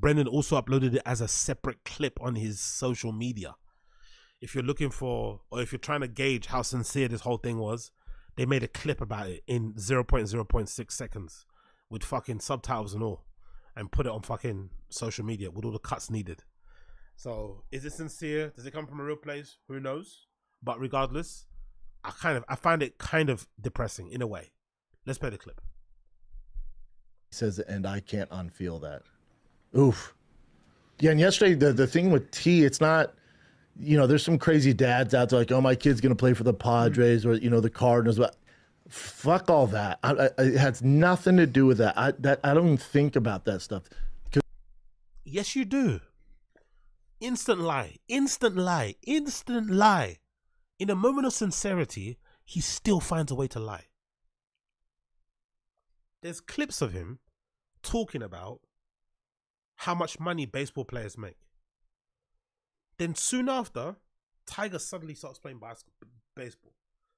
Brendan also uploaded it as a separate clip on his social media. If you're looking for, or if you're trying to gauge how sincere this whole thing was, they made a clip about it in 0.0.6 seconds with fucking subtitles and all and put it on fucking social media with all the cuts needed. So is it sincere? Does it come from a real place? Who knows? But regardless, I kind of I find it kind of depressing in a way. Let's play the clip. He says, and I can't unfeel that. Oof. Yeah, and yesterday the, the thing with T, it's not, you know, there's some crazy dads out there like, oh, my kid's gonna play for the Padres or you know the Cardinals, but fuck all that. I, I, it has nothing to do with that. I that I don't even think about that stuff. Yes, you do. Instant lie, instant lie, instant lie. In a moment of sincerity, he still finds a way to lie. There's clips of him talking about how much money baseball players make. Then soon after, Tiger suddenly starts playing basketball, baseball.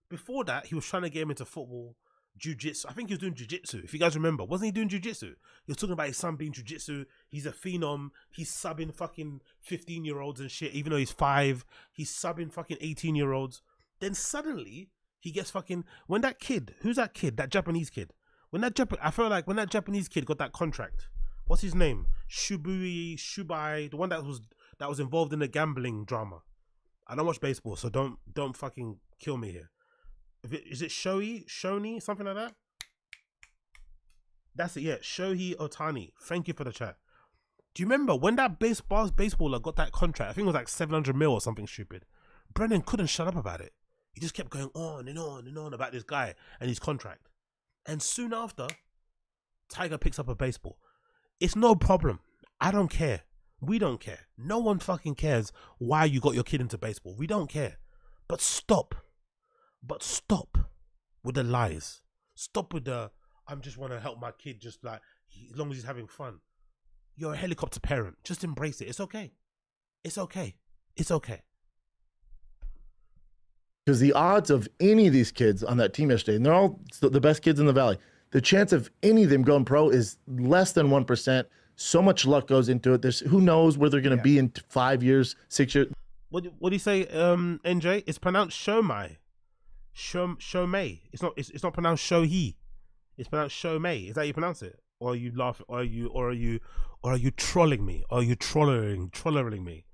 Before that, he was trying to get him into football, jiu-jitsu. I think he was doing jiu-jitsu. If you guys remember, wasn't he doing jiu-jitsu? He was talking about his son being jiu-jitsu. He's a phenom. He's subbing fucking 15-year-olds and shit, even though he's five. He's subbing fucking 18-year-olds. Then suddenly, he gets fucking... When that kid, who's that kid? That Japanese kid. When that Jap- I feel like when that Japanese kid got that contract, what's his name? Shubui, Shubai, the one that was that was involved in the gambling drama. I don't watch baseball, so don't don't fucking kill me here. Is it Shohei, Shoni, something like that? That's it, yeah. Shohei Ohtani. Thank you for the chat. Do you remember when that baseball baseballer got that contract? I think it was like 700 mil or something stupid. Brendan couldn't shut up about it. He just kept going on and on and on about this guy and his contract. And soon after, Tiger picks up a baseball. It's no problem. I don't care. We don't care. No one fucking cares why you got your kid into baseball. We don't care. But stop. But stop with the lies. Stop with the I'm just want to help my kid just like as long as he's having fun. You're a helicopter parent. Just embrace it. It's okay. It's okay. It's okay. Because the odds of any of these kids on that team yesterday, and they're all the best kids in the valley, the chance of any of them going pro is less than one percent. So much luck goes into it. There's who knows where they're going to yeah. be in five years, six years. What what do you say, um, NJ? It's pronounced Shomai. Show Shomei. It's not. It's, it's not pronounced Shohei. It's pronounced Shomei. Is that how you pronounce it? Or are you laughing? Or are you? Or are you? Or are you trolling me? Or are you trolling trolling me?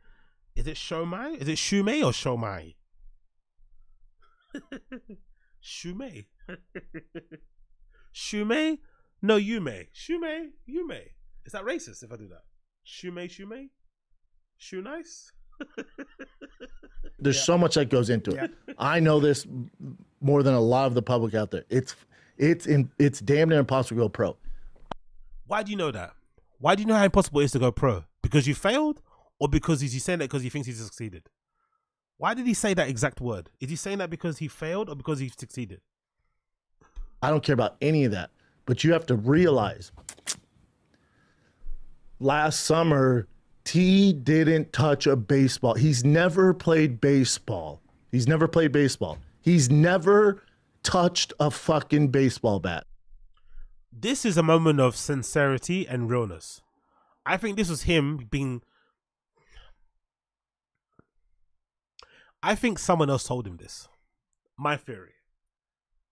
Is it Shomai? Is it Shumei or Shomai? Shumei. Shumei? No, Yume. may. Shumei, you. Is that racist if I do that? Shumei, Shumei? Shoe nice? There's yeah. so much that goes into it. Yeah. I know this more than a lot of the public out there. It's it's in it's damn near impossible to go pro. Why do you know that? Why do you know how impossible it is to go pro? Because you failed, or because is he saying that because he thinks he's succeeded? Why did he say that exact word? Is he saying that because he failed or because he succeeded? I don't care about any of that. But you have to realize last summer, T didn't touch a baseball. He's never played baseball. He's never played baseball. He's never touched a fucking baseball bat. This is a moment of sincerity and realness. I think this was him being I think someone else told him this. My theory.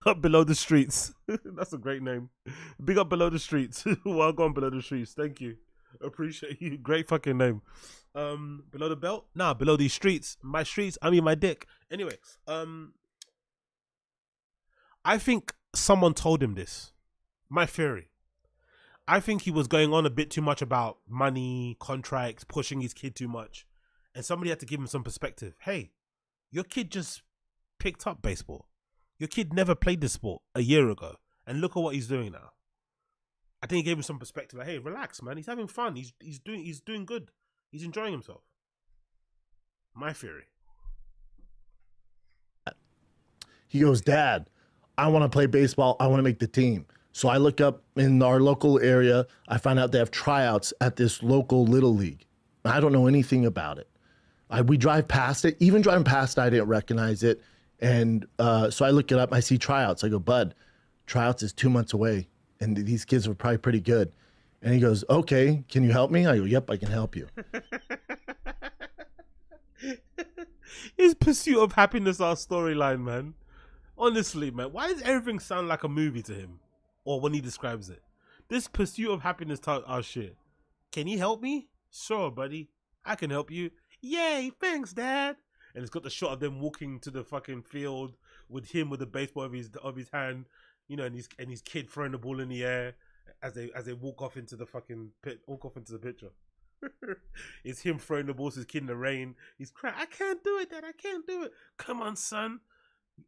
Up below the streets. That's a great name. Big up below the streets. Welcome below the streets. Thank you. Appreciate you. Great fucking name. Um, below the belt? Nah, below these streets. My streets. I mean my dick. Anyway, um, I think someone told him this. My theory. I think he was going on a bit too much about money, contracts, pushing his kid too much, and somebody had to give him some perspective. Hey, your kid just picked up baseball. Your kid never played this sport a year ago, and look at what he's doing now. I think he gave him some perspective. Like, hey, relax, man. He's having fun. He's he's doing he's doing good. He's enjoying himself. My theory. He goes, Dad, I want to play baseball. I want to make the team. So I look up in our local area. I find out they have tryouts at this local little league. I don't know anything about it. I, we drive past it. Even driving past, I didn't recognize it. And uh, so I look it up. I see tryouts. I go, Bud, tryouts is two months away, and these kids are probably pretty good. And he goes, Okay, can you help me? I go, Yep, I can help you. His pursuit of happiness, our storyline, man. Honestly, man, why does everything sound like a movie to him? Or when he describes it? This pursuit of happiness, our shit. Can you help me? Sure, buddy. I can help you. Yay, thanks, Dad. And it's got the shot of them walking to the fucking field with him with the baseball of his of his hand, you know, and his and his kid throwing the ball in the air as they as they walk off into the fucking pit, walk off into the picture. it's him throwing the balls to his kid in the rain. He's crying, I can't do it, Dad. I can't do it. Come on, son.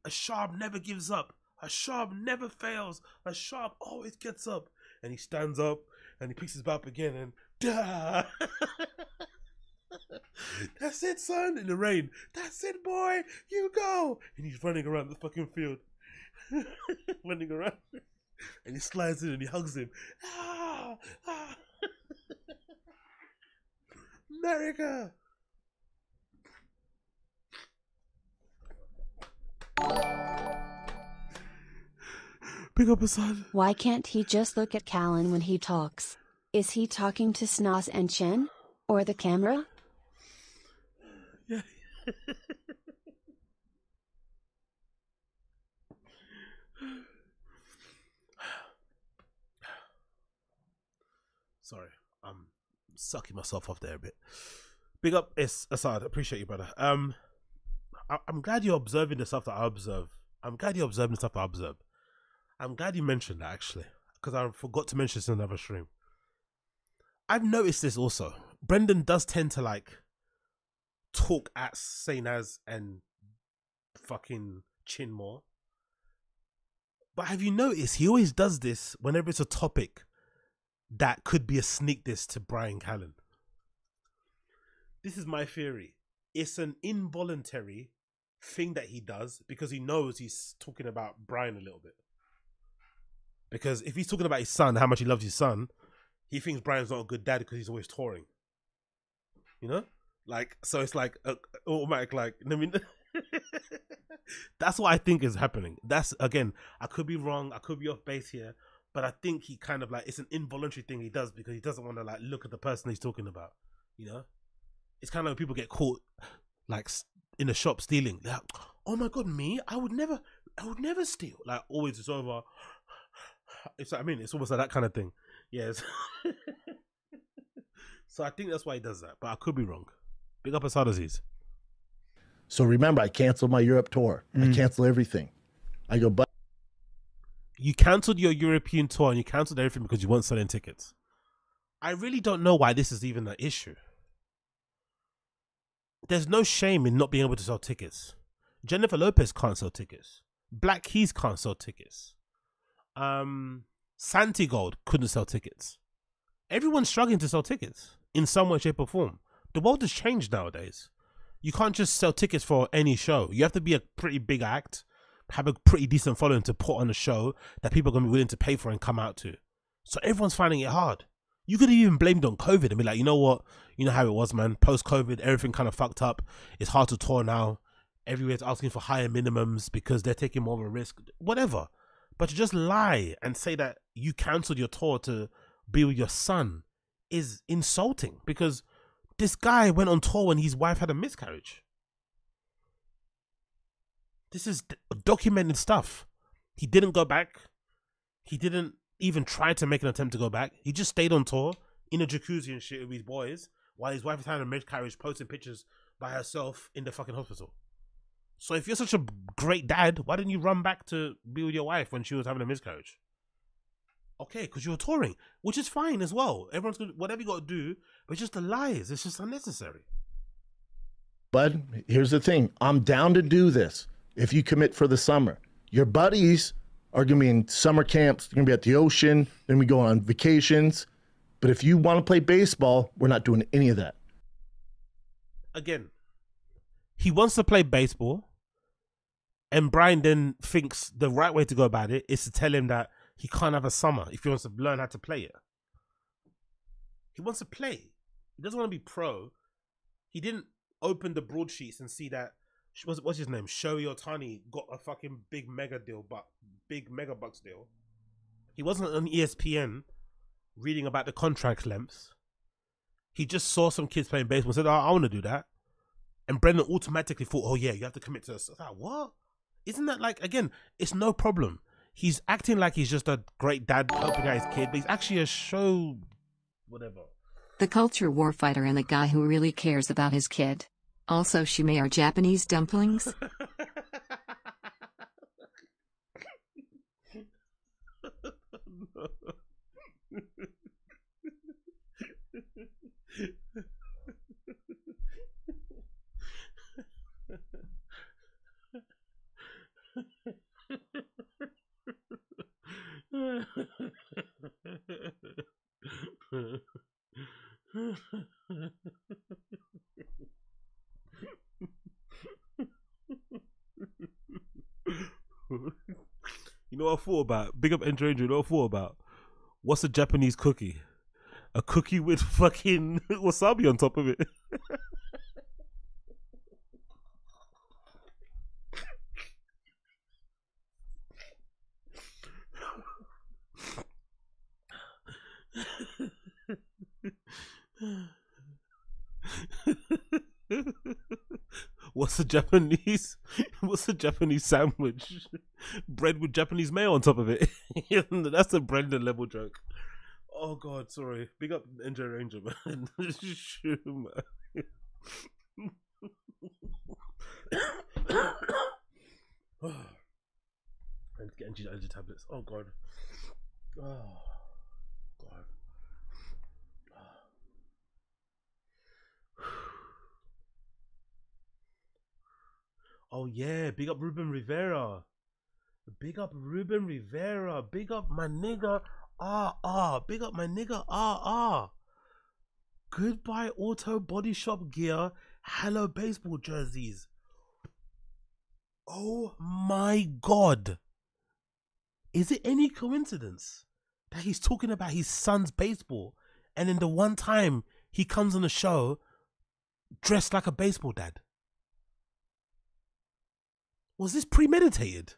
A Schaub never gives up. A Schaub never fails. A Schaub always gets up. And he stands up and he picks his bat up again and Duh. That's it, son. In the rain. That's it, boy. You go. And he's running around the fucking field. running around. And he slides in and he hugs him. Ah, ah. America. Pick up son. Why can't he just look at Callen when he talks? Is he talking to Sanaz and Chin? Or the camera? Sorry, I'm sucking myself off there a bit. Big up, it's Assad. Appreciate you, brother. Um, I, am glad you're observing the stuff that I observe. I'm glad you're observing the stuff I observe. I'm glad you mentioned that actually, because I forgot to mention this in another stream. I've noticed this also. Brendan does tend to like talk at Sanaz and fucking Chin more. But have you noticed he always does this whenever it's a topic that could be a sneak diss to Bryan Callen? This is my theory. It's an involuntary thing that he does because he knows he's talking about Bryan a little bit. Because if he's talking about his son, how much he loves his son, he thinks Bryan's not a good dad because he's always touring. You know, like so it's like a, automatic. Like I mean, that's what I think is happening. That's again, I could be wrong. I could be off base here, but I think he kind of like it's an involuntary thing he does because he doesn't want to like look at the person he's talking about. You know, it's kind of when people get caught like in a shop stealing. Like, oh my god, me? I would never, I would never steal. Like always, it's over. It's I mean, it's almost like that kind of thing. Yes. so I think that's why he does that, but I could be wrong. Big up Asad Aziz. So remember, I canceled my Europe tour. Mm. I cancel everything. I go, but you canceled your European tour and you canceled everything because you weren't selling tickets. I really don't know why this is even an issue. There's no shame in not being able to sell tickets. Jennifer Lopez can't sell tickets. Black Keys can't sell tickets. Um, Santigold couldn't sell tickets. Everyone's struggling to sell tickets in some way, shape, or form. The world has changed nowadays. You can't just sell tickets for any show. You have to be a pretty big act, have a pretty decent following to put on a show that people are going to be willing to pay for and come out to. So everyone's finding it hard. You could have even blamed it on COVID and be like, you know what? You know how it was, man. Post COVID, everything kind of fucked up. It's hard to tour now. Everywhere's asking for higher minimums because they're taking more of a risk. Whatever. But to just lie and say that you cancelled your tour to be with your son is insulting because this guy went on tour when his wife had a miscarriage. This is documented stuff. He didn't go back. He didn't even try to make an attempt to go back. He just stayed on tour in a jacuzzi and shit with his boys while his wife was having a miscarriage, posting pictures by herself in the fucking hospital. So if you're such a great dad, why didn't you run back to be with your wife when she was having a miscarriage? Okay, because you're touring, which is fine as well. Everyone's good, whatever you got to do, but just the lies, it's just unnecessary. Bud, here's the thing: I'm down to do this if you commit for the summer. Your buddies are gonna be in summer camps. They're gonna be at the ocean. Then we go on vacations. But if you want to play baseball, we're not doing any of that. Again, he wants to play baseball. And Bryan then thinks the right way to go about it is to tell him that he can't have a summer if he wants to learn how to play it. He wants to play. He doesn't want to be pro. He didn't open the broadsheets and see that what's, what's his name? Shohei Ohtani got a fucking big mega deal, but big mega bucks deal. He wasn't on ESPN reading about the contract lengths. He just saw some kids playing baseball and said, oh, I want to do that. And Brendan automatically thought, oh, yeah, you have to commit to this. I was like, what? Isn't that like, again, it's no problem. He's acting like he's just a great dad helping out his kid, but he's actually a show, whatever. The culture warfighter and the guy who really cares about his kid. Also, shime are Japanese dumplings. You know what I thought about? Big up Andrew, you know what I thought about? What's a Japanese cookie? A cookie with fucking wasabi on top of it. A Japanese? What's a Japanese sandwich? Bread with Japanese mayo on top of it. That's a Brendan level joke. Oh God, sorry. Big up NJ Ranger, man. Shoo, man. and get energy tablets. Oh God. Oh God. Oh yeah, big up Ruben Rivera. Big up Ruben Rivera. Big up my nigga. Ah ah. Big up my nigga. Ah ah. Goodbye auto body shop gear. Hello baseball jerseys. Oh my god. Is it any coincidence that he's talking about his son's baseball and in the one time he comes on the show dressed like a baseball dad? Was this premeditated?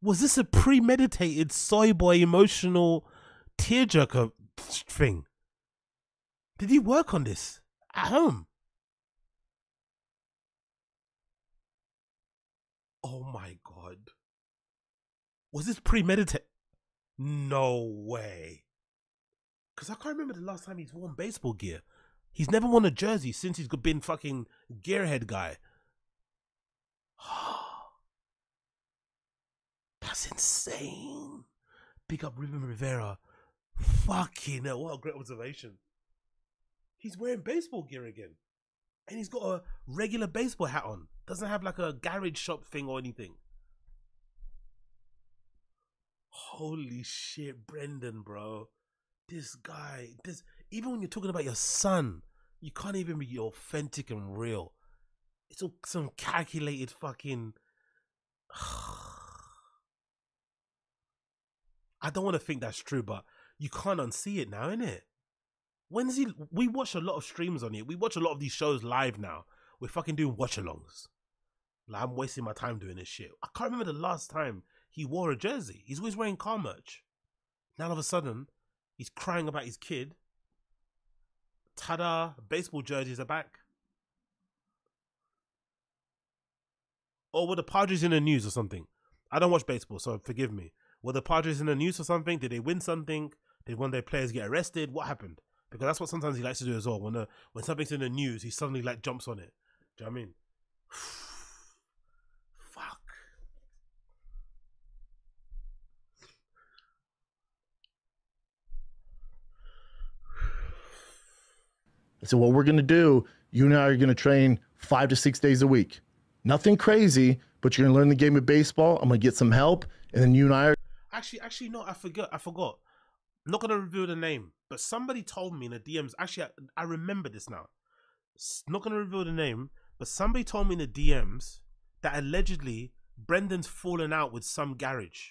Was this a premeditated soy boy emotional tearjerker thing? Did he work on this at home? Oh my god. Was this premeditated? No way. Because I can't remember the last time he's worn baseball gear. He's never worn a jersey since he's been fucking gearhead guy. Oh That's insane. Big up Ruben Rivera. Fucking hell, what a great observation. He's wearing baseball gear again. And he's got a regular baseball hat on. Doesn't have like a garage shop thing or anything. Holy shit, Brendan, bro. This guy, this even when you're talking about your son, you can't even be authentic and real. It's all some calculated fucking. I don't want to think that's true, but you can't unsee it now, innit? When's he? We watch a lot of streams on it. We watch a lot of these shows live now. We're fucking doing watch alongs. Like I'm wasting my time doing this shit. I can't remember the last time he wore a jersey. He's always wearing car merch. Now all of a sudden, he's crying about his kid. Tada! Baseball jerseys are back. Oh, or were the Padres in the news or something? I don't watch baseball, so forgive me. Were the Padres in the news or something? Did they win something? Did one of their players get arrested? What happened? Because that's what sometimes he likes to do as well. When when something's in the news, he suddenly like jumps on it. Do you know what I mean? Fuck. Said, what we're going to do, you and I are going to train five to six days a week. Nothing crazy, but you're to learn the game of baseball. I'm to get some help. And then you and I are. Actually, actually, no, I forgot. I forgot. I'm not gonna reveal the name, but somebody told me in the DMs. Actually, I, I remember this now. Not gonna reveal the name, but somebody told me in the DMs that allegedly Brendan's fallen out with some garage.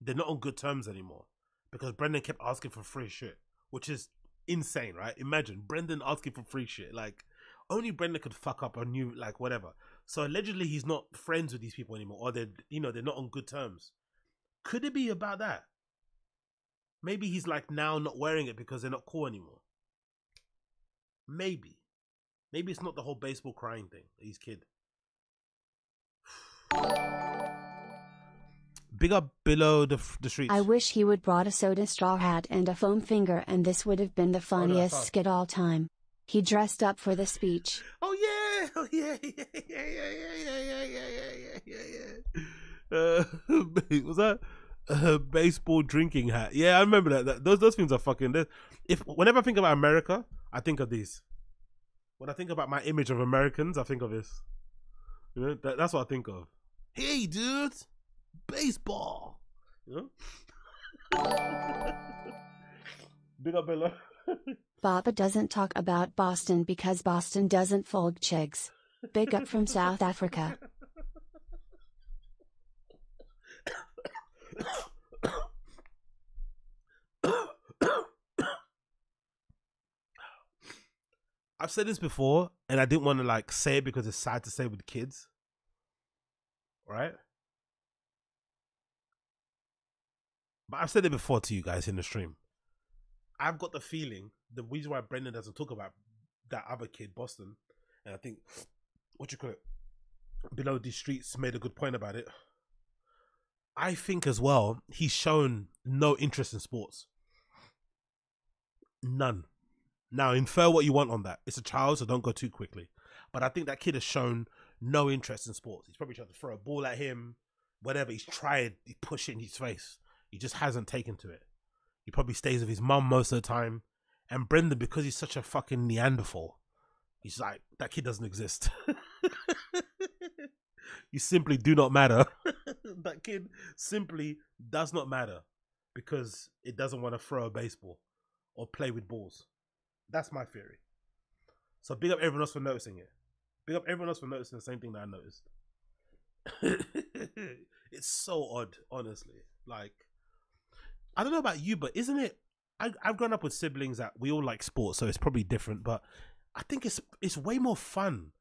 They're not on good terms anymore because Brendan kept asking for free shit, which is insane, right? Imagine Brendan asking for free shit. Like only Brendan could fuck up a new like whatever. So allegedly he's not friends with these people anymore, or they're you know they're not on good terms. Could it be about that? Maybe he's like now not wearing it because they're not cool anymore. Maybe. Maybe it's not the whole baseball crying thing. He's kid. Big up below the the streets. I wish he would brought a soda straw hat and a foam finger and this would have been the funniest thought- skit all time. He dressed up for the speech. Oh yeah, oh yeah, yeah, yeah, yeah, yeah, yeah, yeah, yeah, yeah, yeah, yeah. Uh, was that uh, baseball drinking hat? Yeah, I remember that. that those those things are fucking. they're- If whenever I think about America, I think of these. When I think about my image of Americans, I think of this. You know, that, that's what I think of. Hey, dude, baseball. You know. Big up, Bella. Baba doesn't talk about Boston because Boston doesn't fold chigs. Big up from South Africa. I've said this before, and I didn't want to like say it because it's sad to say with kids. Right? But I've said it before to you guys in the stream. I've got the feeling the reason why Brendan doesn't talk about that other kid, Boston, and I think what you call it, below these streets made a good point about it. I think as well he's shown no interest in sports. None. Now infer what you want on that. It's a child, so don't go too quickly. But I think that kid has shown no interest in sports. He's probably tried to throw a ball at him, whatever. He's tried, he pushed it in his face. He just hasn't taken to it. He probably stays with his mum most of the time. And Brendan, because he's such a fucking Neanderthal, he's like, that kid doesn't exist. you simply do not matter. that kid simply does not matter because it doesn't want to throw a baseball or play with balls. That's my theory. So big up everyone else for noticing it. Big up everyone else for noticing the same thing that I noticed. it's so odd, honestly. Like, I don't know about you, but isn't it? I, I've grown up with siblings that we all like sports, so it's probably different. But I think it's it's way more fun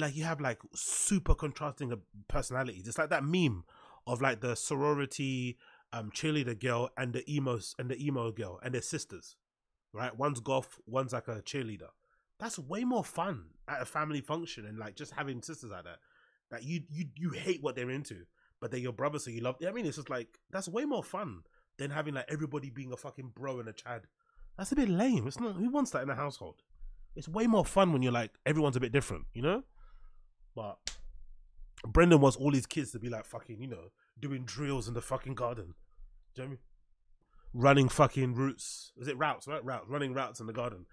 like you have like super contrasting uh, personalities. It's like that meme of like the sorority um cheerleader girl and the emo and the emo girl and their sisters, right? One's golf, one's like a cheerleader. That's way more fun at a family function and like just having sisters like that. That you you you hate what they're into, but they're your brother, so you love. I mean, it's just like that's way more fun than having like everybody being a fucking bro and a chad. That's a bit lame. It's not. Who wants that in a household? It's way more fun when you're like everyone's a bit different, you know. But Brendan wants all his kids to be like fucking, you know, doing drills in the fucking garden. Do you know I mean? Running fucking routes. Is it routes, right? Routes. Running routes in the garden.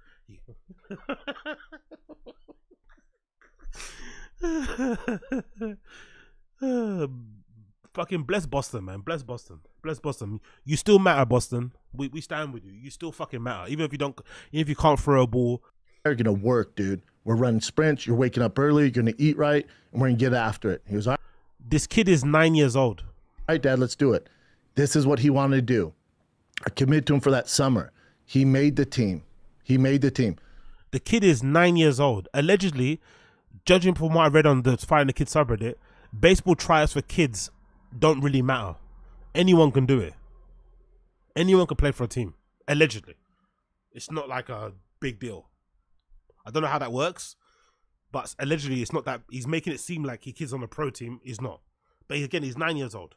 fucking bless Boston, man. Bless Boston. Bless Boston. You still matter, Boston. We we stand with you. You still fucking matter. Even if you don't even if you can't throw a ball. You're gonna work, dude. We're running sprints. You're waking up early. You're gonna eat right, and we're gonna get after it. He was all This kid is nine years old. right, Dad. Let's do it. This is what he wanted to do. I committed to him for that summer. He made the team. He made the team. The kid is nine years old. Allegedly, judging from what I read on the Fighting the Kids subreddit, baseball tryouts for kids don't really matter. Anyone can do it. Anyone can play for a team. Allegedly. It's not like a big deal. I don't know how that works, but allegedly it's not that he's making it seem like he kids on a pro team. He's not. But again, he's nine years old.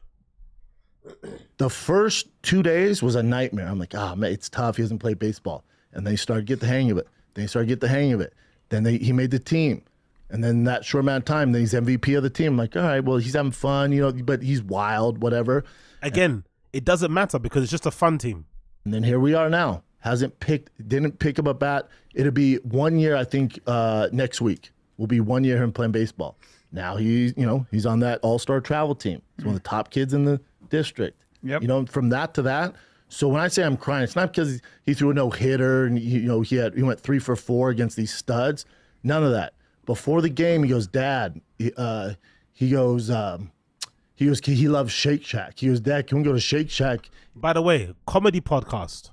The first two days was a nightmare. I'm like, ah, man, it's tough. He hasn't played baseball, and then he started to get the hang of it. Then he started to get the hang of it. Then they, he made the team, and then that short amount of time, then he's MVP of the team. I'm like, all right, well, he's having fun, you know, but he's wild, whatever. Again, it doesn't matter because it's just a fun team. And then here we are now. Hasn't picked, didn't pick up a bat. It'll be one year, I think, uh, next week. Will be one year him playing baseball. Now he's, you know, he's on that all star travel team. He's one of the top kids in the district. Yep. You know, from that to that. So when I say I'm crying, it's not because he threw a no hitter and he, you know he had he went three for four against these studs. None of that. Before the game, he goes, Dad. He, uh, he goes, um, he goes, he loves Shake Shack. He goes, Dad, can we go to Shake Shack? By the way, comedy podcast.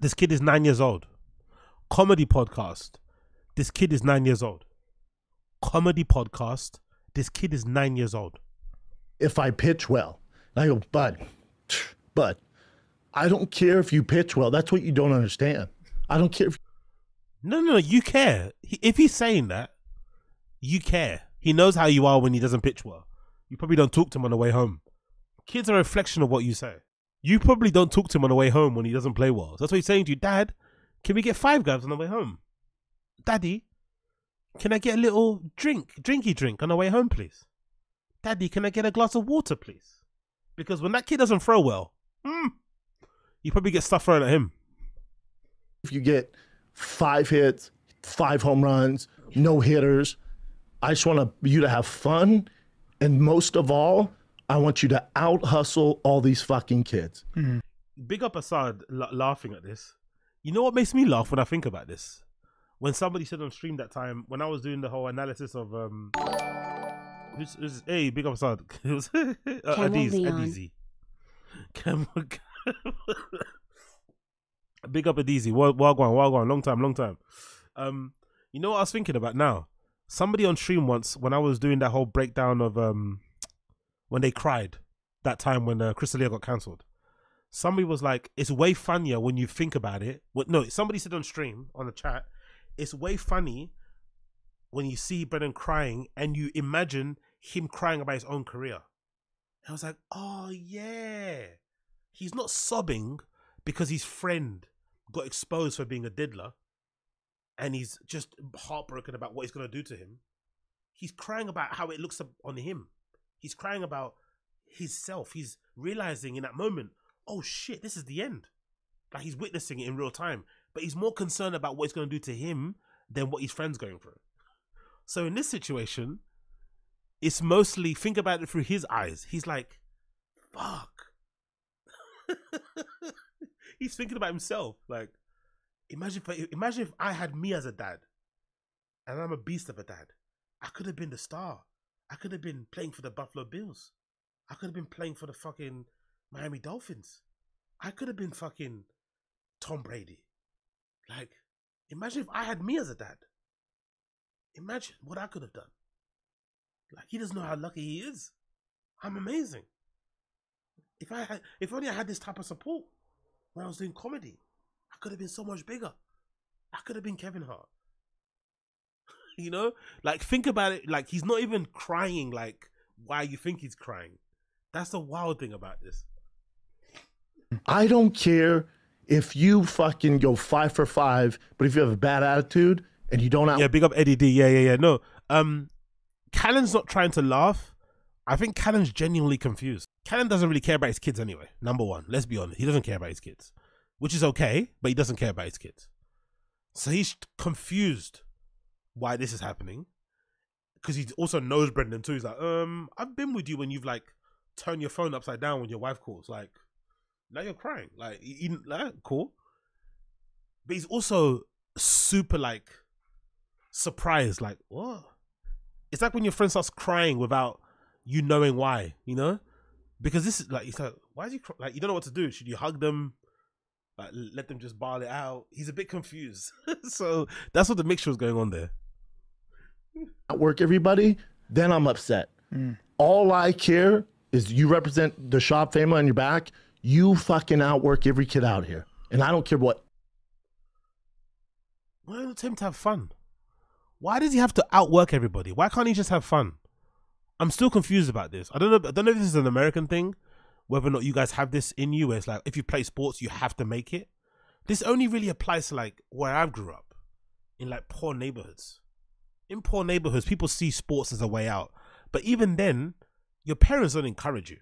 This kid is nine years old. Comedy podcast. This kid is nine years old. Comedy podcast. This kid is nine years old. if I pitch well. And I go, Bud, Bud, I don't care if you pitch well. That's what you don't understand. I don't care if No, no, no, you care. He, if he's saying that, you care. He knows how you are when he doesn't pitch well. You probably don't talk to him on the way home. Kids are a reflection of what you say. You probably don't talk to him on the way home when he doesn't play well. So that's what he's saying to you, Dad. Can we get five guys on the way home? Daddy, can I get a little drink, drinky drink on the way home, please? Daddy, can I get a glass of water, please? Because when that kid doesn't throw well, hmm, you probably get stuff thrown at him. if you get five hits, five home runs, no hitters. I just want you to have fun. And most of all, I want you to out hustle all these fucking kids. big up Assad la- laughing at this. You know what makes me laugh when I think about this? When somebody said on stream that time when I was doing the whole analysis of um, who's, who's hey big up Assad, it was uh, Camel Adiz, Leon. Adizi. Camel, big up Adizi, Wagwan, Wagwan, long time, long time. Um, you know what I was thinking about now? Somebody on stream once when I was doing that whole breakdown of um, when they cried that time when uh, Chris D'Elia got cancelled somebody was like, "It's way funnier when you think about it." What? No, somebody said on stream on the chat, "It's way funny when you see Brennan crying and you imagine him crying about his own career." I was like, "Oh yeah, he's not sobbing because his friend got exposed for being a diddler, and he's just heartbroken about what he's gonna do to him. He's crying about how it looks on him. He's crying about." his self. He's realizing in that moment, oh shit, this is the end. Like he's witnessing it in real time, but he's more concerned about what it's going to do to him than what his friend's going through. So in this situation, it's mostly think about it through his eyes. He's like, fuck. he's thinking about himself. Like, imagine if imagine if I had me as a dad, and I'm a beast of a dad. I could have been the star. I could have been playing for the Buffalo Bills. I could have been playing for the fucking Miami Dolphins. I could have been fucking Tom Brady. Like, imagine if I had me as a dad. Imagine what I could have done. Like, he doesn't know how lucky he is. I'm amazing. If I had, if only I had this type of support when I was doing comedy, I could have been so much bigger. I could have been Kevin Hart. You know, like think about it. Like he's not even crying. Like why you think he's crying. That's the wild thing about this. I don't care if you fucking go five for five, but if you have a bad attitude and you don't out, Yeah, big up Eddie D. Yeah, yeah, yeah. No, um, Callen's not trying to laugh. I think Callen's genuinely confused. Callen doesn't really care about his kids anyway. Number one, let's be honest, he doesn't care about his kids, which is okay, but he doesn't care about his kids. So he's confused why this is happening because he also knows Brendan too. He's like, um, I've been with you when you've like turned your phone upside down when your wife calls. Like, now you're crying. Like, you- like cool. But he's also super like surprised. Like, what? It's like when your friend starts crying without you knowing why. You know, because this is like, he's like, why is he like? You don't know what to do. Should you hug them? Like, let them just bawl it out. He's a bit confused. so that's what the mixture was going on there. Outwork everybody, then I'm upset. Hmm. All I care is you represent the Schaub family on your back. You fucking outwork every kid out here, and I don't care what Why not him to have fun? Why does he have to outwork everybody? Why can't he just have fun? I'm still confused about this. I don't know. I don't know if this is an American thing, whether or not you guys have this in you. Where it's like if you play sports, you have to make it. This only really applies to like where I grew up, in like poor neighborhoods. In poor neighborhoods, people see sports as a way out, but even then, your parents don't encourage you.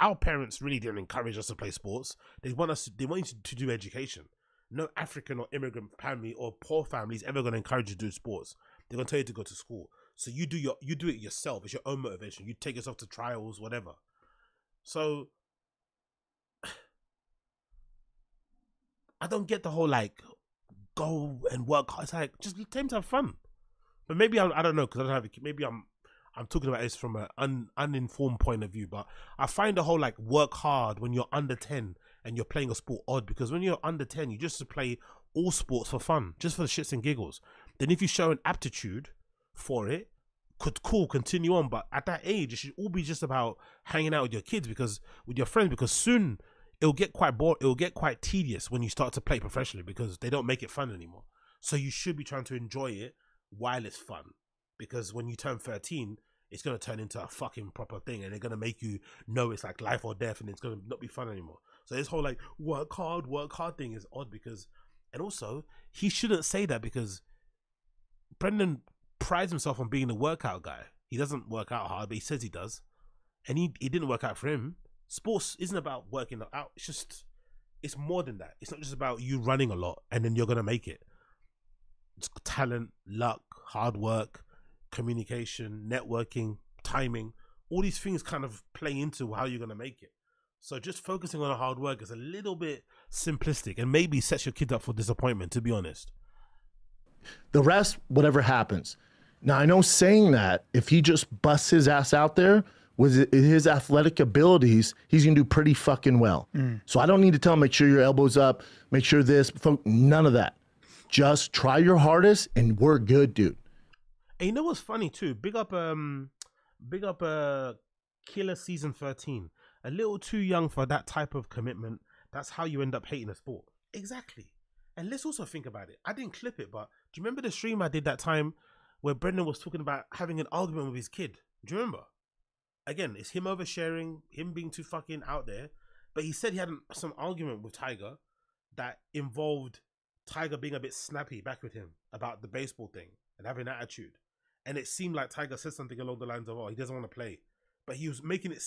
Our parents really didn't encourage us to play sports. They want us. They want you to, do education no African or immigrant family or poor family is ever going to encourage you to do sports. They're going to tell you to go to school. So you do your you do it yourself. It's your own motivation. You take yourself to trials, whatever. So I don't get the whole like go and work hard. It's like just him to have fun. But maybe I'm, I don't know because I don't have a. Maybe I'm I'm talking about this from an un, uninformed point of view. But I find the whole like work hard when you're under ten and you're playing a sport odd because when you're under 10 you just play all sports for fun just for the shits and giggles then if you show an aptitude for it could cool continue on but at that age it should all be just about hanging out with your kids because with your friends because soon it'll get quite bored. It'll get quite tedious when you start to play professionally because they don't make it fun anymore. So you should be trying to enjoy it while it's fun. Because when you turn 13, it's gonna turn into a fucking proper thing, and they're gonna make you know it's like life or death, and it's gonna not be fun anymore. So this whole like work hard, work hard thing is odd because, and also he shouldn't say that because Brendan prides himself on being the workout guy. He doesn't work out hard, but he says he does, and he it didn't work out for him. Sports isn't about working out. It's just it's more than that. It's not just about you running a lot and then you're gonna make it. It's talent, luck, hard work, communication, networking, timing. All these things kind of play into how you're gonna make it. So just focusing on the hard work is a little bit simplistic and maybe sets your kid up for disappointment. To be honest. The rest, whatever happens. Now I know saying that if he just busts his ass out there with his athletic abilities, he's gonna do pretty fucking well. Mm. So I don't need to tell him make sure your elbows up, make sure this, none of that. Just try your hardest and we're good, dude. And you know what's funny too? Big up, um, big up, uh, Killer Season Thirteen. A little too young for that type of commitment. That's how you end up hating a sport. Exactly. And let's also think about it. I didn't clip it, but do you remember the stream I did that time where Brendan was talking about having an argument with his kid? Do you remember? Again, it's him oversharing, him being too fucking out there. But he said he had some argument with Tiger that involved Tiger being a bit snappy back with him about the baseball thing and having attitude. And it seemed like Tiger said something along the lines of, "Oh, he doesn't want to play," but he was making it.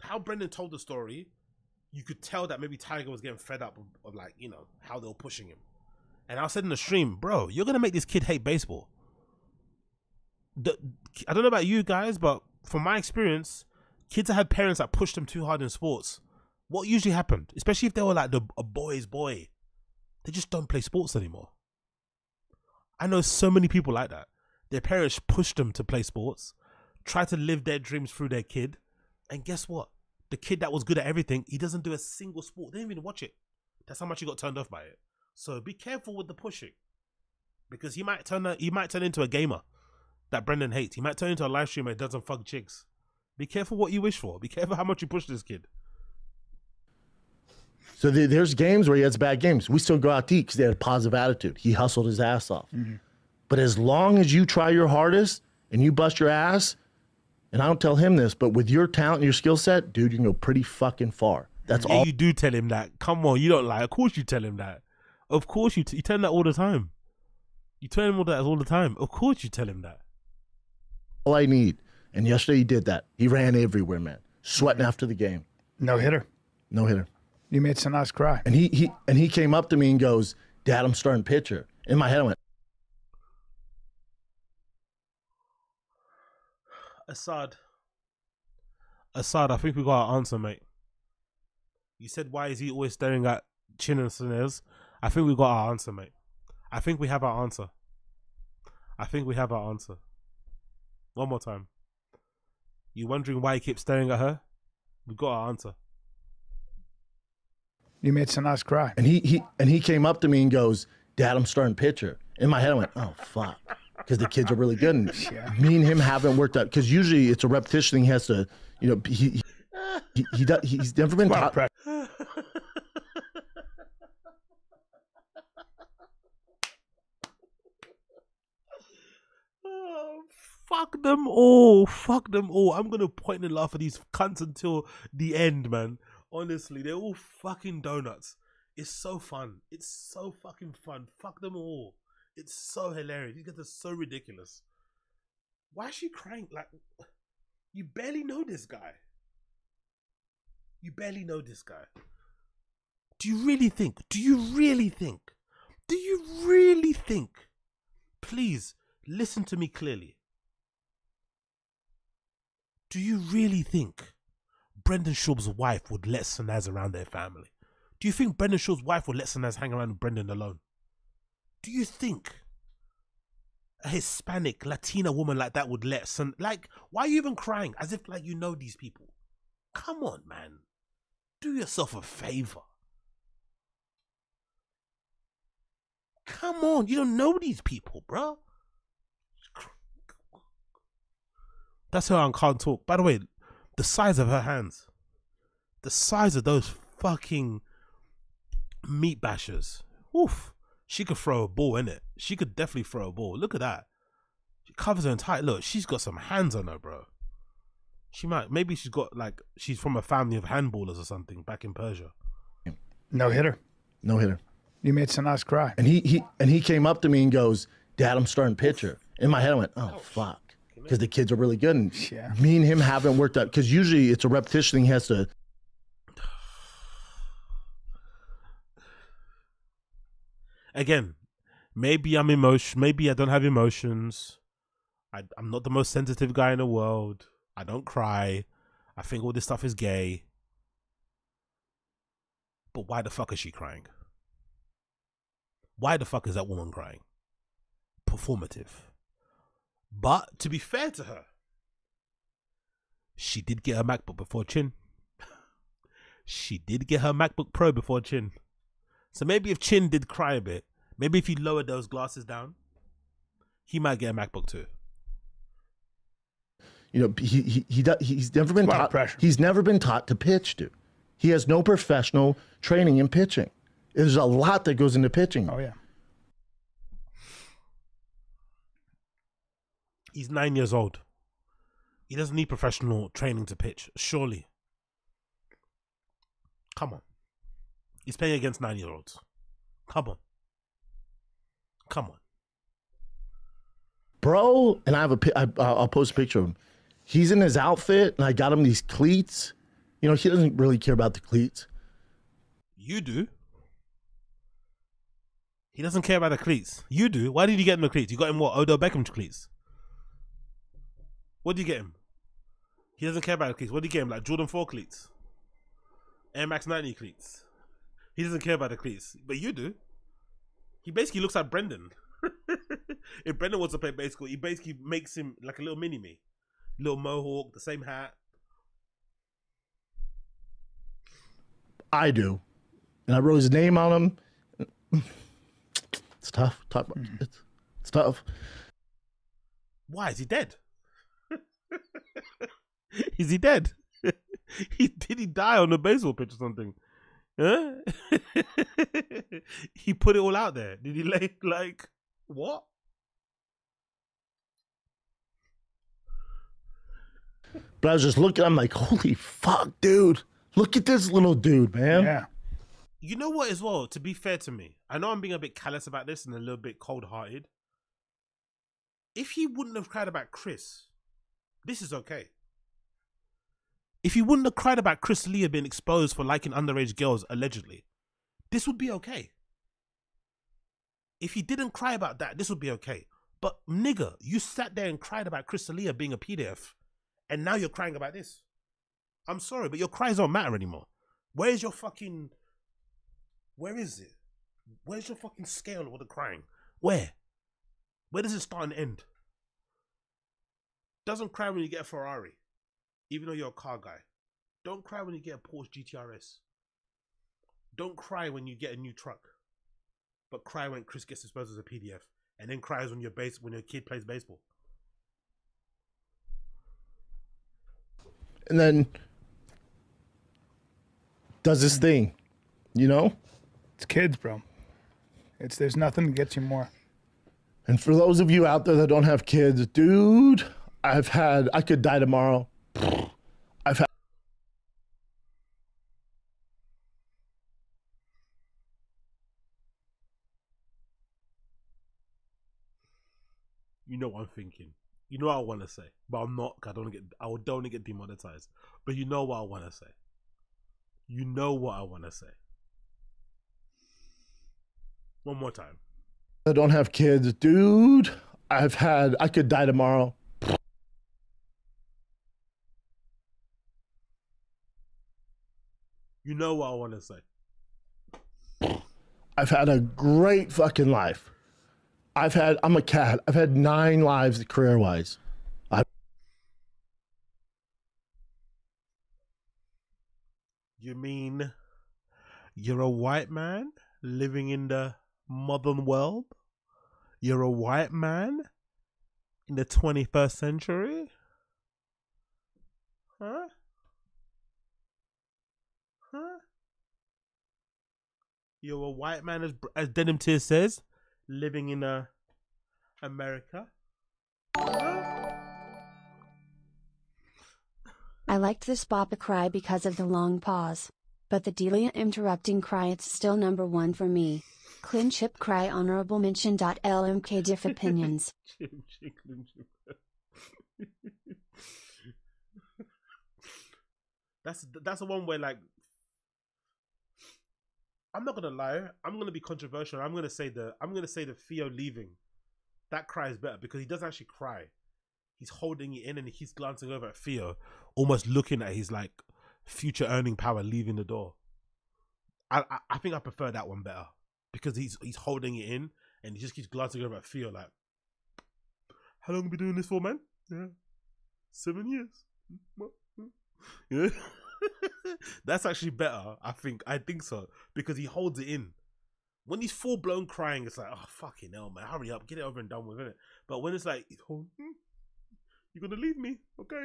How Brendan told the story, you could tell that maybe Tiger was getting fed up of, of like you know how they were pushing him. And I said in the stream, bro, you're gonna make this kid hate baseball. The, I don't know about you guys, but from my experience, kids that had parents that pushed them too hard in sports, what usually happened, especially if they were like the a boy's boy, they just don't play sports anymore. I know so many people like that. Their parents pushed them to play sports, try to live their dreams through their kid, and guess what? The kid that was good at everything, he doesn't do a single sport. They didn't even watch it. That's how much he got turned off by it. So be careful with the pushing, because he might turn a, he might turn into a gamer that Brendan hates. He might turn into a live streamer that doesn't fuck chicks. Be careful what you wish for. Be careful how much you push this kid. So there- there's games where he has bad games. We still go out to eat because they had a positive attitude. He hustled his ass off. Mm-hmm. But as long as you try your hardest and you bust your ass, and I don't tell him this, but with your talent and your skill set, dude, you can go pretty fucking far. That's Yeah, all. you do tell him that. Come on, you don't lie. Of course you tell him that. Of course you, t- you tell him that all the time. You tell him all that all the time. Of course you tell him that. all I need. And yesterday he did that. He ran everywhere, man, sweating after the game. No hitter. No hitter. You made Sanaz cry. And he he and he came up to me and goes, "Dad, I'm starting pitcher." In my head, I went, Assad. Assad, I think we got our answer, mate. You said why is he always staring at Chin and Sanaz? I think we got our answer, mate. I think we have our answer. I think we have our answer. One more time. You wondering why he keeps staring at her? We got our answer. You made Sanaz cry. and he he and he came up to me and goes, "Dad, I'm starting pitcher." In my head, I went, "Oh fuck," because the kids are really good. And me and him haven't worked out because usually it's a repetition thing. He has to, you know, he he he, he does, he's never been A lot of taught. pressure. Oh, fuck them all. Fuck them all. I'm gonna point and laugh at these cunts until the end, man. Honestly, they're all fucking donuts. It's so fun. It's so fucking fun. Fuck them all. It's so hilarious. These guys are so ridiculous. Why is she crying? Like, you barely know this guy. You barely know this guy. Do you really think? Do you really think? Do you really think? Please listen to me clearly. Do you really think Brendan Schaub's wife would let Sanaz around their family? Do you think Brendan Schaub's wife would let Sanaz hang around with Brendan alone? Do you think a Hispanic Latina woman like that would let San like why are you even crying? As if like you know these people. Come on, man. Do yourself a favor. Come on, you don't know these people, bro. That's her on can't talk. By the way, the size of her hands, the size of those fucking meat bashers. Oof. She could throw a ball in it. She could definitely throw a ball. Look at that. She covers her entire look. She's got some hands on her, bro. She might maybe she's got like she's from a family of handballers or something back in Persia. No hitter. No hitter. You made Sanaz cry. And he he and he came up to me and goes, "Dad, I'm starting pitcher." In my head, I went, "Oh fuck," because the kids are really good. And Yeah. me and him haven't worked out because usually it's a repetition thing. He has to. Again, maybe I'm emotion. Maybe I don't have emotions. I, I'm not the most sensitive guy in the world. I don't cry. I think all this stuff is gay. But why the fuck is she crying? Why the fuck is that woman crying? Performative. But to be fair to her, she did get her MacBook before Chin. she did get her MacBook Pro before Chin. So maybe if Chin did cry a bit, maybe if he lowered those glasses down, he might get a MacBook too. You know, he he, he he's never been A lot of taught. pressure. He's never been taught to pitch, dude. He has no professional training in pitching. There's a lot that goes into pitching. Oh yeah. He's nine years old. He doesn't need professional training to pitch, surely. Come on. He's playing against nine year olds. Come on. Come on. bro. And I have a, I, I'll post a picture of him. He's in his outfit, and I got him these cleats. You know, he doesn't really care about the cleats. You do. He doesn't care about the cleats. You do. Why did you get him the cleats? You got him what? Odell Beckham cleats. What do you get him? He doesn't care about the cleats. What do you get him? Like Jordan 4 cleats? Air Max 90 cleats? He doesn't care about the cleats. But you do. He basically looks like Brendan. if Brendan wants to play baseball, he basically makes him like a little mini me. Little mohawk, the same hat. I do, and I wrote his name on him. It's tough. Talk about hmm. it's, it's tough. Why is he dead? is he dead? he did he die on the baseball pitch or something? Huh? he put it all out there. Did he lay like what? But I was just looking. I'm like, holy fuck, dude! Look at this little dude, man. Yeah. You know what as well, to be fair to me, I know I'm being a bit callous about this and a little bit cold hearted. If he wouldn't have cried about Chris, this is okay. If he wouldn't have cried about Chris D'Elia being exposed for liking underage girls allegedly, this would be okay. If he didn't cry about that, this would be okay. But nigga, you sat there and cried about Chris D'Elia being a PDF, and now you're crying about this. I'm sorry, but your cries don't matter anymore. Where's your fucking where is it? Where's your fucking scale of the crying? Where? Where does it start and end? Doesn't cry when you get a Ferrari, even though you're a car guy. Don't cry when you get a Porsche GTRS. Don't cry when you get a new truck, but cry when Chris gets exposed as a PDF, and then cries when your base when your kid plays baseball. And then does this thing, you know. It's kids, bro. It's there's nothing that gets you more. And for those of you out there that don't have kids, dude, I've had. I could die tomorrow. You know what I'm thinking. You know what I want to say, but I'm not. I don't get. I don't want to get demonetized. But you know what I want to say. You know what I want to say. One more time. I don't have kids, dude. I've had. I could die tomorrow. You know what I want to say. I've had a great fucking life. I've had. I'm a cat. I've had nine lives career wise. You mean you're a white man living in the modern world? You're a white man in the 21st century? Huh? Huh? You're a white man, as as Denim Tears says, living in uh, America. I liked this Papa cry because of the long pause. But the D'Elia interrupting cry it's still number one for me. Clean chip cry honorable mention. LMK diff opinions. Chim, chim, clim, chim. that's that's the one where like I'm not gonna lie. I'm gonna be controversial. I'm gonna say the I'm gonna say the Theo leaving. That cry is better because he doesn't actually cry. He's holding it in and he's glancing over at Theo, almost looking at his like future earning power leaving the door. I, I I think I prefer that one better because he's he's holding it in and he just keeps glancing over at Theo like, "How long have we been doing this for, man? Yeah, seven years. Hmm? Yeah, that's actually better. I think I think so because he holds it in. When he's full blown crying, it's like, oh fucking hell, man, hurry up, get it over and done with it. But when it's like, hmm, you're gonna leave me, okay?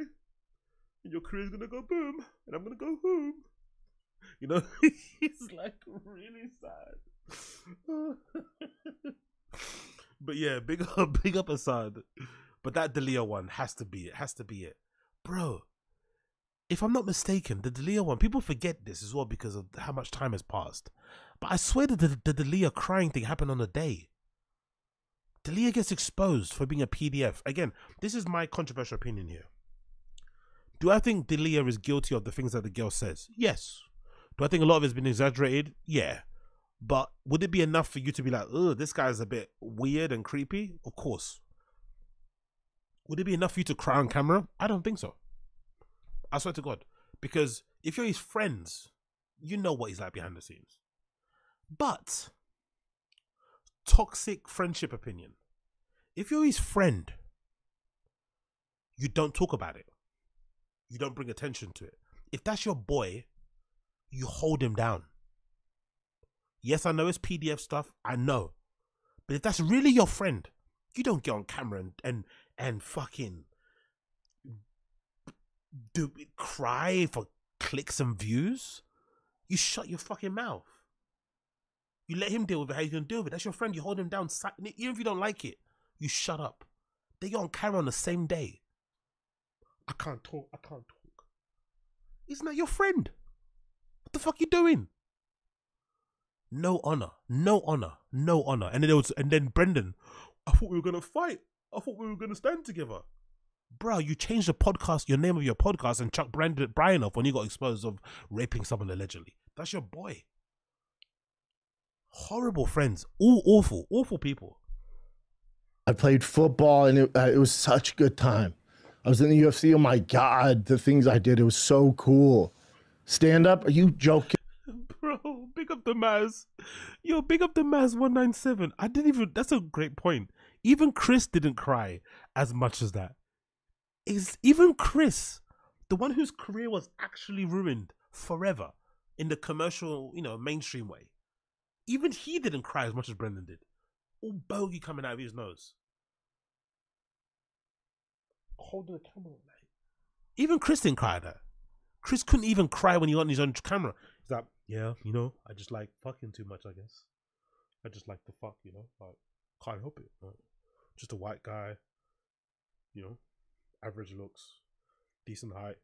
And your career's gonna go boom, and I'm gonna go home. You know, he's like really sad. but yeah, big up, big up Assad. But that D'Elia one has to be it. Has to be it, bro. If I'm not mistaken, the D'Elia one, people forget this as well because of how much time has passed. But I swear that the, the D'Elia crying thing happened on a day. D'Elia gets exposed for being a PDF. Again, this is my controversial opinion here. Do I think D'Elia is guilty of the things that the girl says? Yes. Do I think a lot of it's been exaggerated? Yeah. But would it be enough for you to be like, oh, this guy's a bit weird and creepy? Of course. Would it be enough for you to cry on camera? I don't think so. I swear to God. Because if you're his friends, you know what he's like behind the scenes. But, toxic friendship opinion. If you're his friend, you don't talk about it. You don't bring attention to it. If that's your boy, you hold him down. Yes, I know it's PDF stuff. I know. But if that's really your friend, you don't get on camera and and, and fucking do cry for clicks and views. You shut your fucking mouth. You let him deal with it how you gonna deal with it. That's your friend. You hold him down. Even if you don't like it, you shut up. They get on camera on the same day. I can't talk. I can't talk. He's not that your friend. What the fuck you doing? No honor, no honor, no honor. And then there was, and then Brendan, I thought we were gonna fight. I thought we were gonna stand together. Bro, you changed the podcast, your name of your podcast, and chuck Brandon Bryan off when you got exposed of raping someone allegedly. That's your boy. Horrible friends, all awful, awful people. I played football and it, uh, it was such a good time. I was in the UFC. Oh my God, the things I did, it was so cool. Stand up? Are you joking? Bro, big up the Maz. Yo, big up the Maz 197. I didn't even, that's a great point. Even Chris didn't cry as much as that. Is even Chris, the one whose career was actually ruined forever in the commercial, you know, mainstream way, even he didn't cry as much as Brendan did. All bogey coming out of his nose. Holding the camera, mate. Even Chris didn't cry at that. Chris couldn't even cry when he got on his own camera. He's like, yeah, you know, I just like fucking too much, I guess. I just like the fuck, you know, like can't help it. Like, just a white guy, you know, average looks, decent height,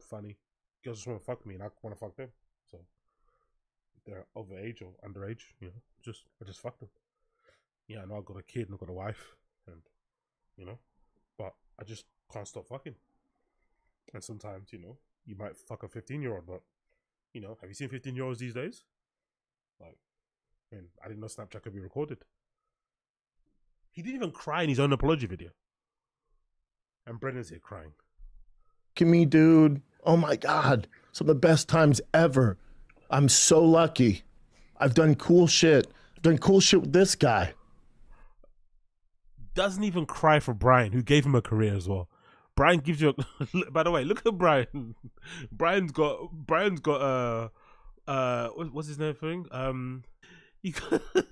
funny. Girls just want to fuck me, and I want to fuck them. So they're over age or underage, you know, just I just fuck them. Yeah, I know I've got a kid and I've got a wife, and you know, but I just can't stop fucking. And sometimes, you know, you might fuck a 15 year old, but, you know, have you seen 15 year olds these days? Like, and I didn't know Snapchat could be recorded. He didn't even cry in his own apology video. And Brendan's here crying. Look at me, dude. Oh my God. Some of the best times ever. I'm so lucky. I've done cool shit. I've done cool shit with this guy. Doesn't even cry for Bryan, who gave him a career as well. Bryan gives you. A, by the way, look at Bryan. Bryan's got. Bryan's got. Uh, uh, what's his name thing? Um, he got,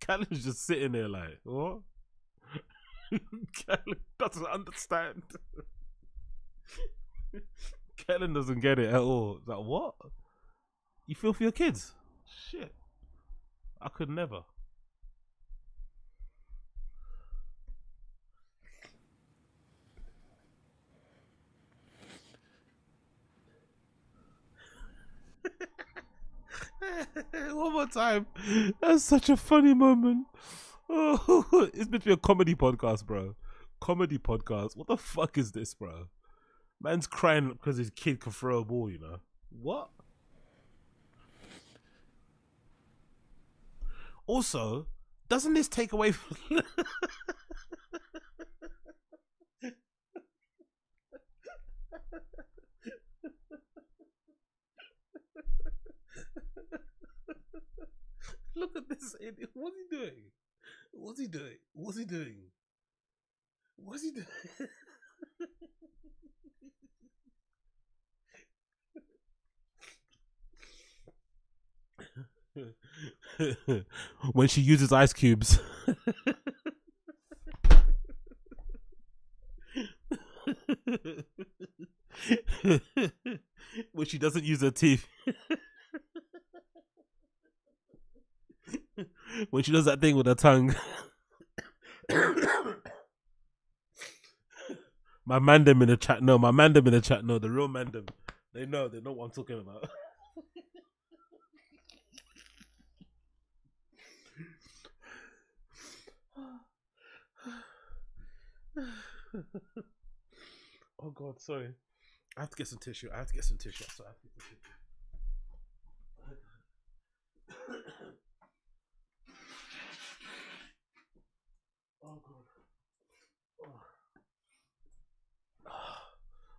Callen's just sitting there like what? Callen doesn't understand. Callen doesn't get it at all. It's like what? You feel for your kids? Shit. I could never. One more time. That's such a funny moment. It's meant to be a comedy podcast, bro. Comedy podcast. What the fuck is this, bro? Man's crying because his kid can throw a ball, you know? What? Also, doesn't this take away from. Look at this idiot. What's he doing? What's he doing? What's he doing? What's he doing? when she uses ice cubes. when she doesn't use her teeth. When she does that thing with her tongue. my mandem in the chat, no, my mandem in the chat, no, the real mandem. They know, they know what I'm talking about. oh god, sorry. I have to get some tissue. I have to get some tissue. So I have to get some tissue. Oh god. Oh.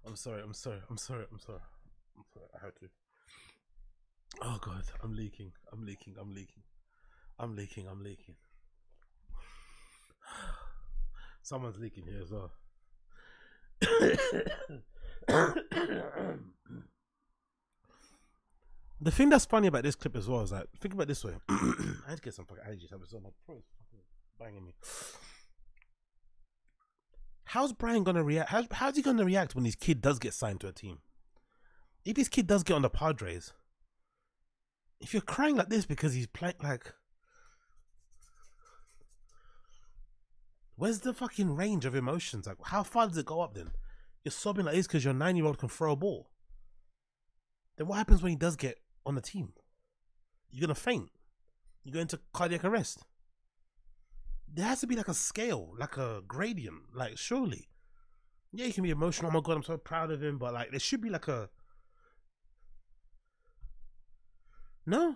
I'm sorry. I'm sorry. I'm sorry. I'm sorry. I'm sorry. I had to. Oh god, I'm leaking. I'm leaking. I'm leaking. I'm leaking. I'm leaking. Someone's leaking here as well. the thing that's funny about this clip as well is that think about this way. I had to get some fucking allergies. I was on my throat banging me. How's Bryan gonna react? How's, he gonna react when his kid does get signed to a team? If his kid does get on the Padres, if you're crying like this because he's playing like Where's the fucking range of emotions? Like, how far does it go up then? You're sobbing like this because your nine year old can throw a ball. Then what happens when he does get on the team? You're gonna faint. You go into cardiac arrest. There has to be like a scale, like a gradient. Like, surely. Yeah, you can be emotional. Oh my god, I'm so proud of him. But like, there should be like a. No.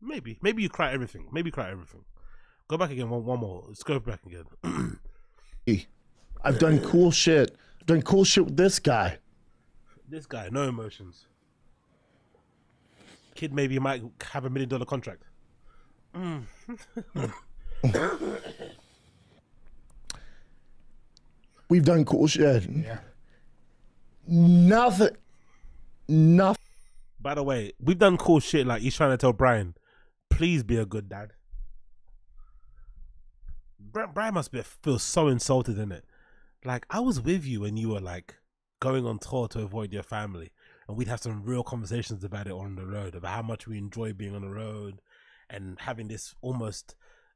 Maybe. Maybe you cry everything. Maybe you cry everything. Go back again. One, one more. Let's go back again. I've done cool shit. I've done cool shit with this guy. this guy, no emotions. Kid maybe might have a million dollar contract. Mm. We've done cool shit. Yeah. Nothing. Nothing. By the way, we've done cool shit like he's trying to tell Bryan, please be a good dad. Bri- Bryan must be feel so insulted in it. Like I was with you when you were like going on tour to avoid your family, and we'd have some real conversations about it on the road about how much we enjoy being on the road, and having this almost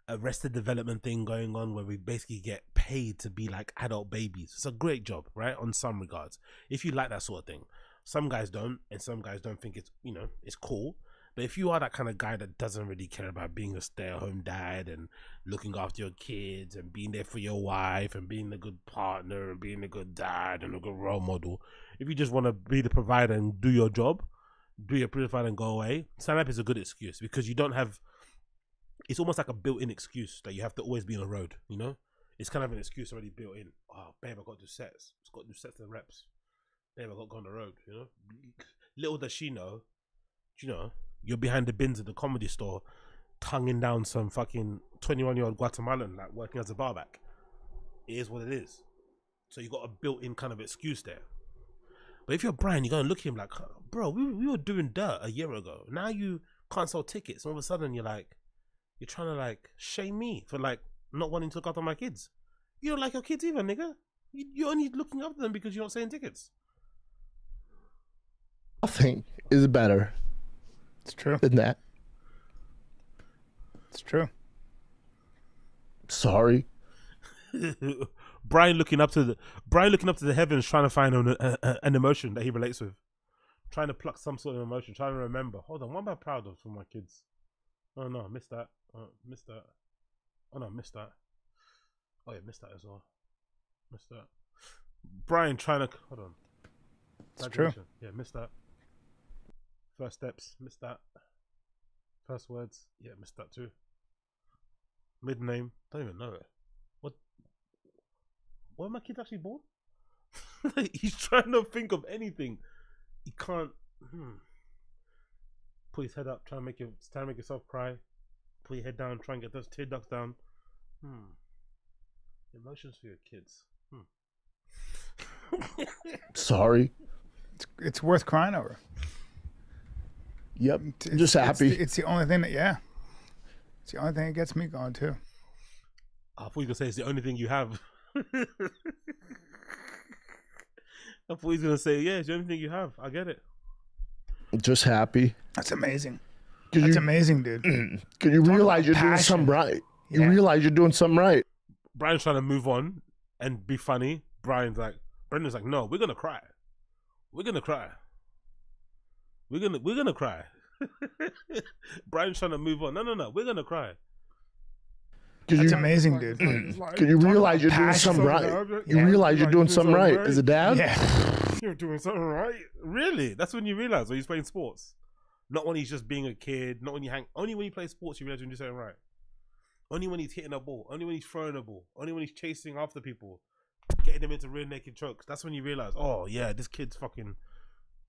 arrested development thing going on where we basically get paid to be like adult babies. It's a great job, right? On some regards, if you like that sort of thing. Some guys don't, and some guys don't think it's you know it's cool. But if you are that kind of guy that doesn't really care about being a stay-at-home dad and looking after your kids and being there for your wife and being a good partner and being a good dad and a good role model, if you just want to be the provider and do your job, do your provider and go away, sign up is a good excuse because you don't have. It's almost like a built-in excuse that you have to always be on the road. You know, it's kind of an excuse already built in. Oh, babe, I got to do sets. It's got to sets and reps. Babe, I got to go on the road. You know, little does she know. You know, you're behind the bins at the comedy store, tonguing down some fucking 21 year old Guatemalan like working as a barback. It is what it is. So you got a built in kind of excuse there. But if you're Bryan, you're gonna look at him like, bro, we, we were doing dirt a year ago. Now you can't sell tickets. All of a sudden, you're like, you're trying to like shame me for like not wanting to look after my kids. You don't like your kids either, nigga. You, you're only looking after them because you're not selling tickets. Nothing is better It's true. than that. It's true. Sorry. Bryan looking up to the Bryan looking up to the heavens, trying to find an, a, a- an emotion that he relates with, trying to pluck some sort of emotion, trying to remember. Hold on, what am I proud of for my kids? Oh no, missed that. Oh, missed that. Oh no, missed that. Oh yeah, missed that as well. Missed that. Bryan trying to hold on. It's true. Yeah, missed that. First steps, missed that. First words, yeah, missed that too. Mid name, don't even know it. What? When my kids actually born? He's trying to think of anything. He can't. Hmm. Put his head up, try and make you, try and make yourself cry. Put your head down, try and get those tear ducts down. Hmm. Emotions for your kids. Hmm. Sorry. It's, it's worth crying over. Yep. It's, I'm just happy. the- It's the only thing that, yeah. It's the only thing that gets me going too. I thought you were gonna say it's the only thing you have. I thought he was gonna say, yeah, it's the only thing you have. I get it. Just happy. That's amazing. That's you, amazing, dude. Mm. cause you realize you're doing passion. something right. You Yeah. realize you're doing something right. Bryan's trying to move on and be funny. Bryan's like, Brendan's like, no, we're gonna cry. We're gonna cry. We're gonna we're gonna cry. Bryan's trying to move on. No, no, no, we're gonna cry. That's you, amazing, dude. cause you realize you're doing passion. something right. You Yeah. realize you're doing something right as a dad. Yeah. You're doing something right. Really? That's when you realize when he's playing sports. Not when he's just being a kid. Not when you hang. Only when you play sports, you realize you're doing something right. Only when he's hitting a ball. Only when he's throwing a ball. Only when he's chasing after people, getting them into rear naked chokes. That's when you realize, oh yeah, this kid's fucking.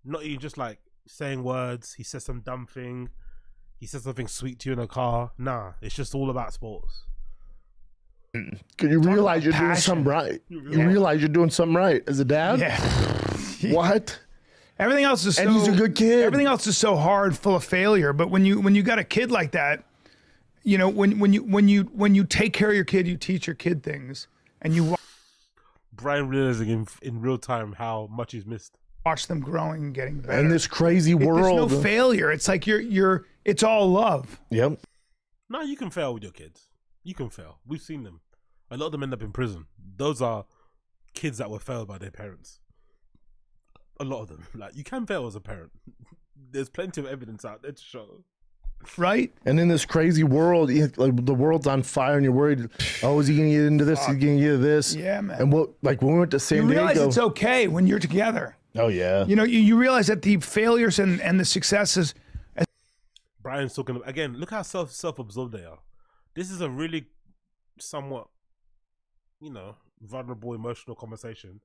Not even just like saying words. He says some dumb thing. He says something sweet to you in a car. Nah, it's just all about sports. Cause you realize you're doing passion. something right. You Yeah. realize you're doing something right as a dad. Yeah. What? Everything else is so, And he's a good kid. Everything else is so hard, full of failure. But when you when you got a kid like that, you know when when you when you when you take care of your kid, you teach your kid things, and you wa- Bryan realizing in in real time how much he's missed. watch them growing and getting better. And this crazy It- world. There's no failure. It's like you're you're. It's all love. yep. No, you can fail with your kids. You can fail. We've seen them. A lot of them end up in prison. Those are kids that were failed by their parents. A lot of them. Like you can fail as a parent. There's plenty of evidence out there to show. Right? And in this crazy world, you- like the world's on fire, and you're worried. Oh, is he gonna get into this? Is he gonna get into this? Yeah, man. And what? Like when we went to San You realize Diego. it's okay when you're together. oh yeah. You know, you, you realize that the failures and, and the successes Bryan's talking about, again. Look how self self absorbed they are. This is a really somewhat, you know, vulnerable emotional conversation,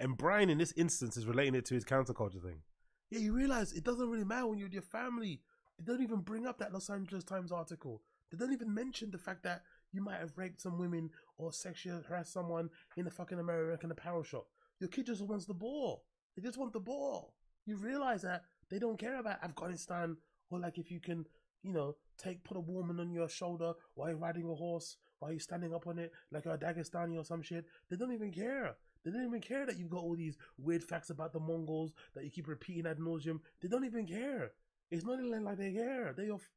and Bryan in this instance is relating it to his counterculture thing. Yeah, you realize it doesn't really matter when you're with your family. They don't even bring up that Los Angeles Times article. They don't even mention the fact that you might have raped some women or sexually harassed someone in a fucking American apparel shop. Your kid just wants the ball. They just want the ball. You realize that they don't care about Afghanistan or like if you can, you know, take put a woman on your shoulder while you're riding a horse, while you're standing up on it like a Dagestani or some shit. They don't even care. They don't even care that you've got all these weird facts about the Mongols that you keep repeating ad nauseum. They don't even care. It's not even like they care. They off.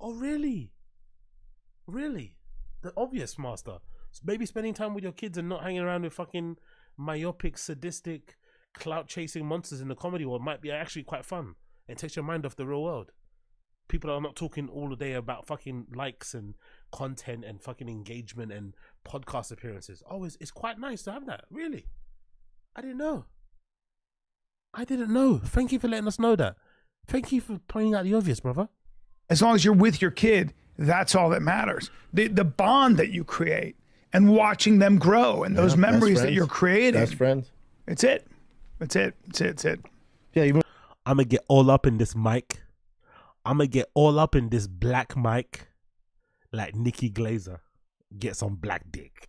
Oh really? Really? The obvious master. Maybe spending time with your kids and not hanging around with fucking myopic, sadistic, clout chasing monsters in the comedy world might be actually quite fun and takes your mind off the real world. People are not talking all the day about fucking likes and content and fucking engagement and podcast appearances. Oh, it's, it's quite nice to have that. Really? I didn't know. I didn't know. Thank you for letting us know that. Thank you for pointing out the obvious, brother. as long as you're with your kid, that's all that matters. The the bond that you create and watching them grow and those Yeah, best memories that you're creating. Best friends. It's it. It's it. It's it. It's it. Yeah, even I'm gonna get all up in this mic. I'm gonna get all up in this black mic, like Nikki Glazer gets on black dick.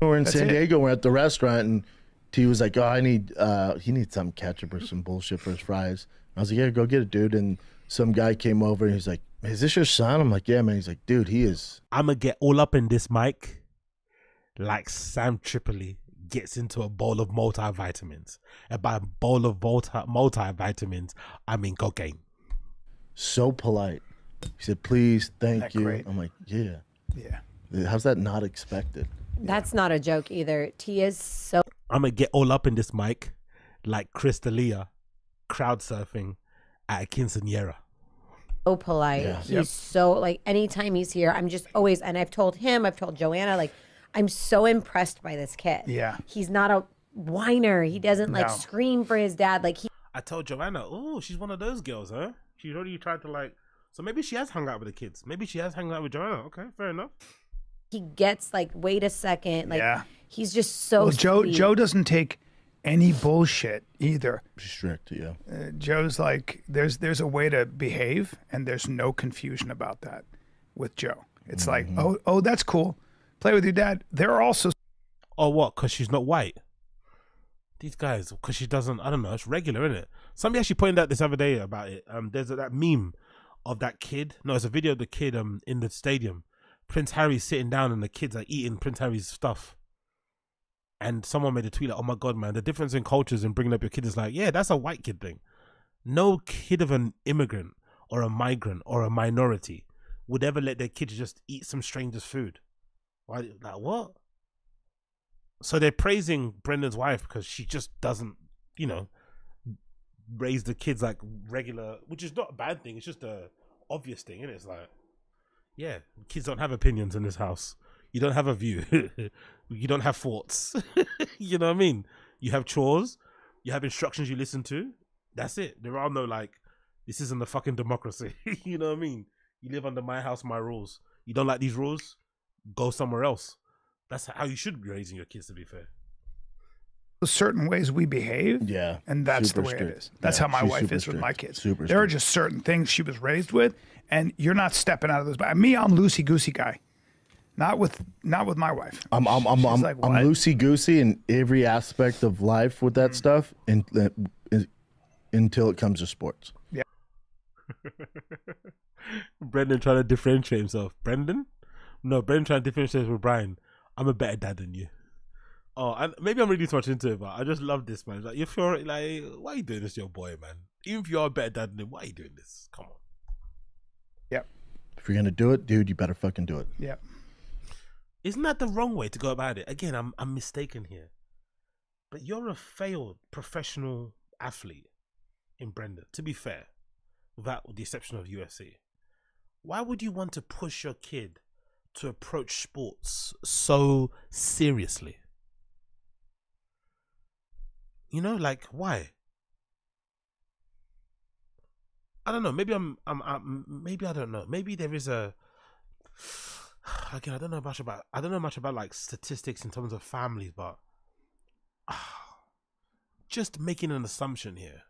we're in That's San it. Diego. We're at the restaurant, and T was like, "Oh, I need uh, he needs some ketchup or some bullshit for his fries." I was like, "Yeah, go get it, dude." And some guy came over, and he's like, "Is this your son?" I'm like, "Yeah, man." He's like, "Dude, he is." I'm gonna get all up in this mic, like Sam Tripoli gets into a bowl of multivitamins. And by bowl of multi multivitamins, I mean cocaine. so polite. He said, "Please, thank That you." great? I'm like, "Yeah." Yeah. How's that not expected? That's not a joke either. T is so I'm gonna get all up in this mic, like Chris D'Elia, crowd surfing at a quinceanera. polite. Yeah. He's Yep. so like anytime he's here, I'm just always and I've told him, I've told Joanna, like I'm so impressed by this kid. Yeah. He's not a whiner. He doesn't like No. scream for his dad. Like he I told Joanna, oh, she's one of those girls, huh? She's already tried to like. So maybe she has hung out with the kids. Maybe she has hung out with Joanna. Okay, fair enough. he gets like, wait a second. Like Yeah. he's just so Well, Joe sweet. Joe doesn't take any bullshit either. Strict, yeah. Uh, Joe's like there's there's a way to behave and there's no confusion about that with Joe. It's like, "Oh, oh, that's cool. Play with your dad." There are also Or what? Because she's not white. These guys, because she doesn't. I don't know. It's regular, isn't it? Somebody actually pointed out this other day about it. Um, there's a, that meme of that kid. No, it's a video of the kid um in the stadium. Prince Harry's sitting down and the kids are eating Prince Harry's stuff. And someone made a tweet like, "Oh my god, man! The difference in cultures and bringing up your kid is like, yeah, that's a white kid thing. No kid of an immigrant or a migrant or a minority would ever let their kids just eat some stranger's food. Why? Like what? So they're praising Brendan's wife because she just doesn't, you know, raise the kids like regular, which is not a bad thing. It's just a obvious thing, and it's like, yeah, kids don't have opinions in this house. You don't have a view. you don't have thoughts. you know what I mean? You have chores. You have instructions you listen to. That's it. There are no like, this isn't a fucking democracy. you know what I mean? You live under my house, my rules. You don't like these rules? Go somewhere else. That's how you should be raising your kids. To be fair. Certain ways we behave. Yeah. And that's super the way strict. it is. That's Yeah, how my wife super is with my kids. Super there are just certain things she was raised with, and you're not stepping out of those. But me, I'm loosey goosey guy. Not with not with my wife. I'm I'm I'm I'm, like, I'm loosey goosey in every aspect of life with that mm-hmm. stuff, and until it comes to sports. Yeah. Brendan trying to differentiate himself. Brendan? No, Brendan trying to differentiate himself with Bryan. I'm a better dad than you. Oh, and maybe I'm reading too much into it, but I just love this man. Like if you're like, why are you doing this to your boy, man? Even if you're a better dad than him, why are you doing this? Come on. Yep. If you're gonna do it, dude, you better fucking do it. Yep. Isn't that the wrong way to go about it? Again, I'm I'm mistaken here. But you're a failed professional athlete in Brenda, to be fair, without the exception of UFC. Why would you want to push your kid to approach sports so seriously? You know, like why? I don't know. Maybe I'm, I'm, I'm maybe I don't know. Maybe there is a again, I don't know much about I don't know much about like statistics in terms of families, but just making an assumption here.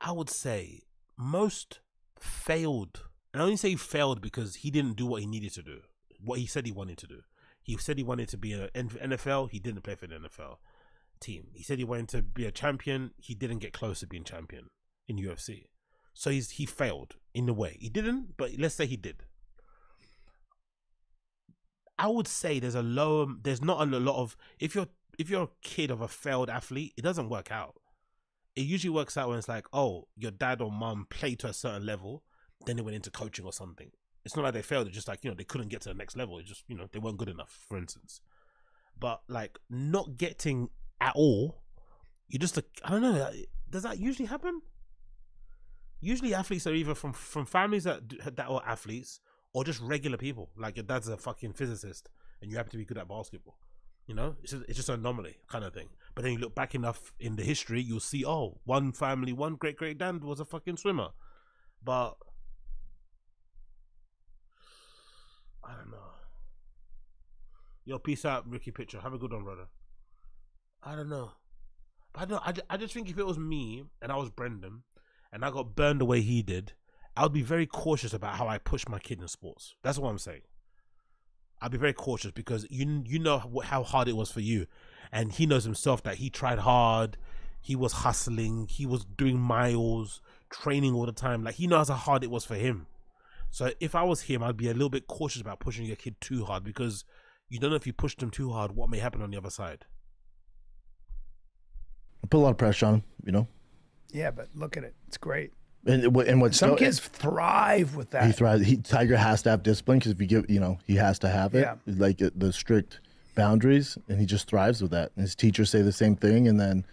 I would say most failed, and I only say failed because he didn't do what he needed to do, what he said he wanted to do. He said he wanted to be an NFL. He didn't play for the NFL team. He said he wanted to be a champion. He didn't get close to being champion in UFC. So he's he failed in a way. He didn't, but let's say he did. I would say there's a low, there's not a lot of if you're if you're a kid of a failed athlete, it doesn't work out. It usually works out when it's like, oh, your dad or mom played to a certain level, then they went into coaching or something. It's not like they failed. It's just like you know they couldn't get to the next level. It's just you know they weren't good enough, for instance. But like not getting at all, you just I don't know. Does that usually happen? Usually athletes are either from from families that that are athletes or just regular people. Like your dad's a fucking physicist and you happen to be good at basketball. You know, it's just, it's just an anomaly kind of thing. But then you look back enough in the history, you'll see, oh, one family, one great great dad was a fucking swimmer. But I don't know. Yo, peace out, Ricky Pitcher. Have a good one, brother. I don't know. I don't. I, I just think if it was me and I was Brendan and I got burned the way he did, I would be very cautious about how I push my kid in sports. That's what I'm saying. I'd be very cautious because you you know how, hard it was for you, and he knows himself that he tried hard. He was hustling. He was doing miles, training all the time. Like he knows how hard it was for him. So if I was him, I'd be a little bit cautious about pushing your kid too hard because you don't know if you push them too hard, what may happen on the other side. Put a lot of pressure on him, you know. Yeah, but look at it. It's great. And what- and what's Some so- kids thrive with that. he thrives. He, Tiger has to have discipline because if you give, you know, he has to have it. Yeah. Like uh, the strict boundaries, and he just thrives with that. And his teachers say the same thing, and then,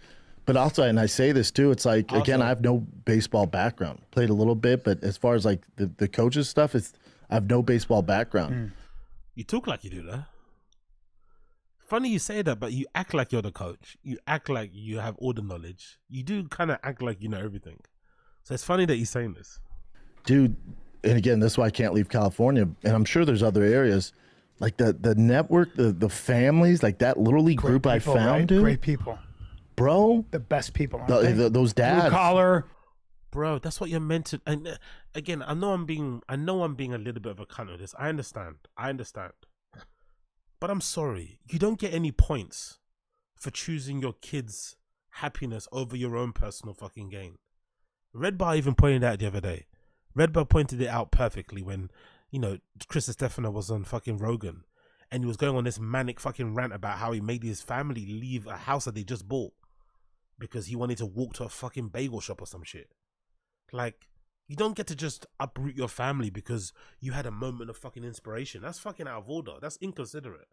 but also, and I say this too. It's like again, I have no baseball background. Played a little bit, but as far as like the the coaches stuff, it's I have no baseball background. You talk like you do that. Funny you say that, but you act like you're the coach. You act like you have all the knowledge. You do kind of act like you know everything. So it's funny that you're saying this. dude and again that's why i can't leave california and i'm sure there's other areas like the the network the the families like that little league Great group i people, found right? dude Great people. bro The best people. the, the- those Blue dads collar. Bro, that's what you're meant to. And uh, again, I know I'm being, I know I'm being a little bit of a cunt with this. I understand. I understand. But I'm sorry, you don't get any points for choosing your kids' happiness over your own personal fucking gain. Red Bar even pointed out the other day. Red Bar pointed it out perfectly when, you know, Chris Distefano was on fucking Rogan and he was going on this manic fucking rant about how he made his family leave a house that they just bought because he wanted to walk to a fucking bagel shop or some shit. Like, you don't get to just uproot your family because you had a moment of fucking inspiration. That's fucking out of order. That's inconsiderate.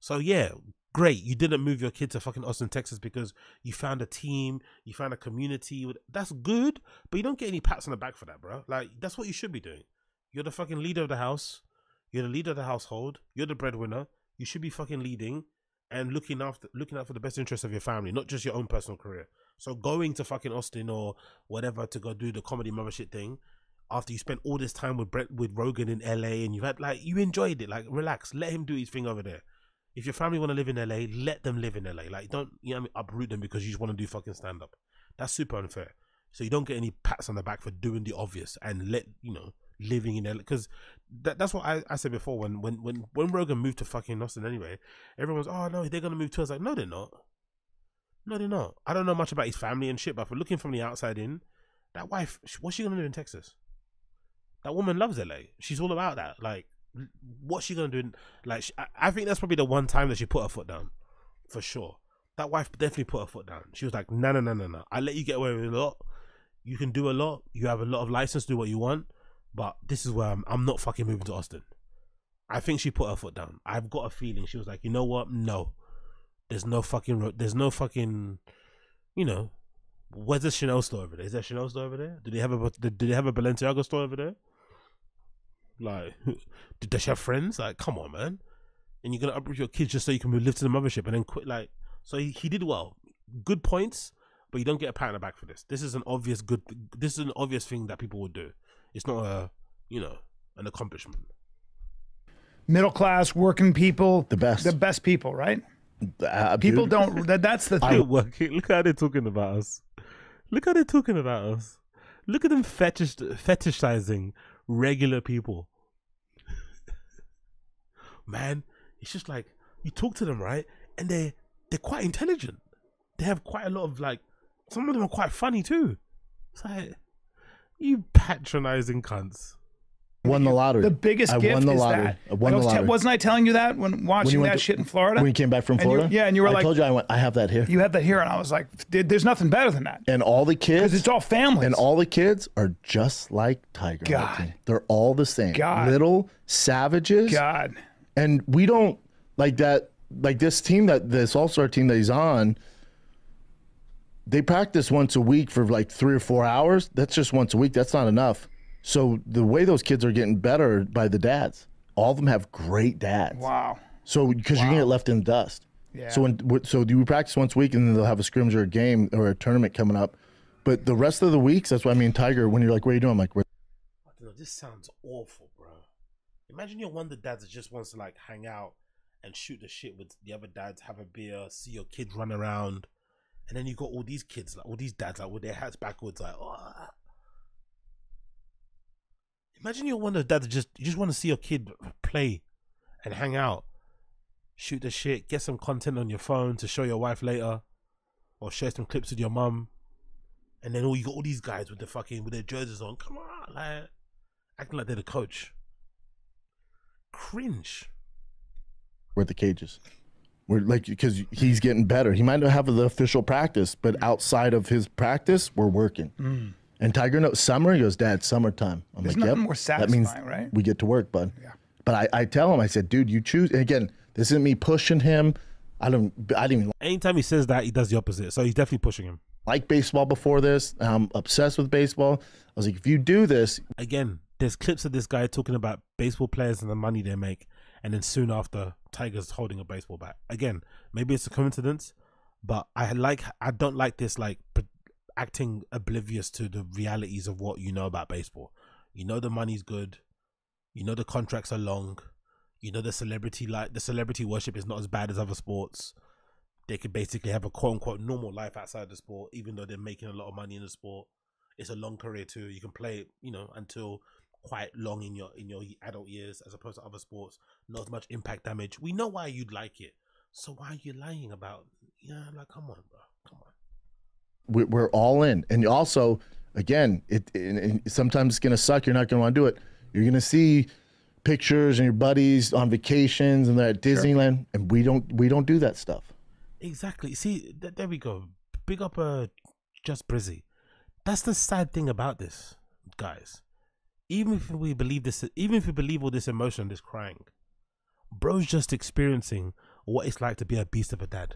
So yeah, great. You didn't move your kid to fucking Austin, Texas because you found a team, you found a community. That's good, but you don't get any pats on the back for that, bro. Like that's what you should be doing. You're the fucking leader of the house. You're the leader of the household. You're the breadwinner. You should be fucking leading and looking after looking out for the best interest of your family, not just your own personal career. So going to fucking Austin or whatever to go do the comedy mother shit thing after you spent all this time with Brett with Rogan in LA and you've had like you enjoyed it, like relax, let him do his thing over there. If your family want to live in LA, let them live in LA. Like don't you know I mean, uproot them because you just want to do fucking stand up. That's super unfair. So you don't get any pats on the back for doing the obvious and let you know living in LA because that, that's what I, I said before when when when when Rogan moved to fucking Austin anyway, everyone's oh no they're gonna move to us like no they're not, no they're not. I don't know much about his family and shit, but for looking from the outside in, that wife, what's she gonna do in Texas? That woman loves LA. She's all about that. Like what's she gonna do? In, like sh I, I think that's probably the one time that she put her foot down, for sure. That wife definitely put her foot down. She was like, no, no, no, no, no. I let you get away with a lot. You can do a lot. You have a lot of license to do what you want. But this is where I'm, I'm not fucking moving to Austin. I think she put her foot down. I've got a feeling she was like, you know what? No, there's no fucking, ro- there's no fucking, you know, where's the Chanel store over there? Is there a Chanel store over there? Do they have a, did they have a Balenciaga store over there? Like, did they have friends? Like, come on, man. And you're gonna uproot your kids just so you can live to the mothership and then quit. Like, so he, he did well. Good points, but you don't get a pat on the back for this. This is an obvious good. This is an obvious thing that people would do. It's not a, you know, an accomplishment. Middle class, working people. The best. The best people, right? Uh, People dude, don't. That, that's the thing. working. Look how they're talking about us. Look how they're talking about us. Look at them fetish fetishizing regular people. Man, it's just like you talk to them, right? And they they're quite intelligent. They have quite a lot of like some of them are quite funny too. It's like you patronizing cunts. Won the lottery. The biggest I gift won the is lottery. that. I won Like, the lottery. wasn't I telling you that when watching went that to- shit in Florida? when you came back from And you- Florida. yeah, and you were I like, I told you I went. I have that here. you have that here, and I was like, there's nothing better than that and all the kids, because it's all families. and all the kids are just like Tiger. God. They're all the same. God. Little savages. God, and we don't like that like this team that this all-star team that he's on they practice once a week for like three or four hours that's just once a week that's not enough so the way those kids are getting better by the dads all of them have great dads wow. so because you're gonna get left in the dust Yeah. so when so do we practice once a week and then they'll have a scrimmage or a game or a tournament coming up but the rest of the weeks that's why i mean tiger when you're like what are you doing i'm like "We're I don't know. This sounds awful, bro. Imagine you're one of the dads that just wants to like hang out and shoot the shit with the other dads, have a beer, see your kids run around, and then you got all these kids, like all these dads, like with their hats backwards, like. Oh. Imagine you're one of the dads just you just want to see your kid play and hang out, shoot the shit, get some content on your phone to show your wife later, or share some clips with your mum, and then all you got all these guys with the fucking with their jerseys on, come on, like acting like they're the coach. Cringe. we're at the cages. We're like because he's getting better. He might not have the official practice, but outside of his practice, we're working. Mm. And Tiger knows summer. He goes, Dad, summertime. I'm There's like, nothing yep. more that means right? we get to work, bud. Yeah. But I, I tell him, I said, dude, you choose. And again, this isn't me pushing him. I don't. I didn't even Anytime he says that, he does the opposite. So he's definitely pushing him. like baseball before this. I'm obsessed with baseball. I was like, if you do this, Again, there's clips of this guy talking about baseball players and the money they make, and then soon after, Tiger's holding a baseball bat. Again, maybe it's a coincidence, but I like. I don't like this like pre- acting oblivious to the realities of what you know about baseball. You know the money's good. You know the contracts are long. You know the celebrity like the celebrity worship is not as bad as other sports. They could basically have a quote unquote normal life outside the sport, even though they're making a lot of money in the sport. It's a long career too. You can play, you know, until quite long in your in your adult years, as opposed to other sports. Not as much impact damage. We know why you'd like it. So why are you lying about? Yeah, like come on, bro, come on. we- we're all in. And also, again, it, and, and sometimes it's gonna suck. You're not gonna want to do it. You're gonna see pictures and your buddies on vacations and they're at Disneyland, and we don't we don't do that stuff. Exactly. See, th- there we go. Big up, uh, just Brizzy. That's the sad thing about this, guys. Even if we believe this, even if we believe all this emotion, this crying, bro's just experiencing what it's like to be a beast of a dad.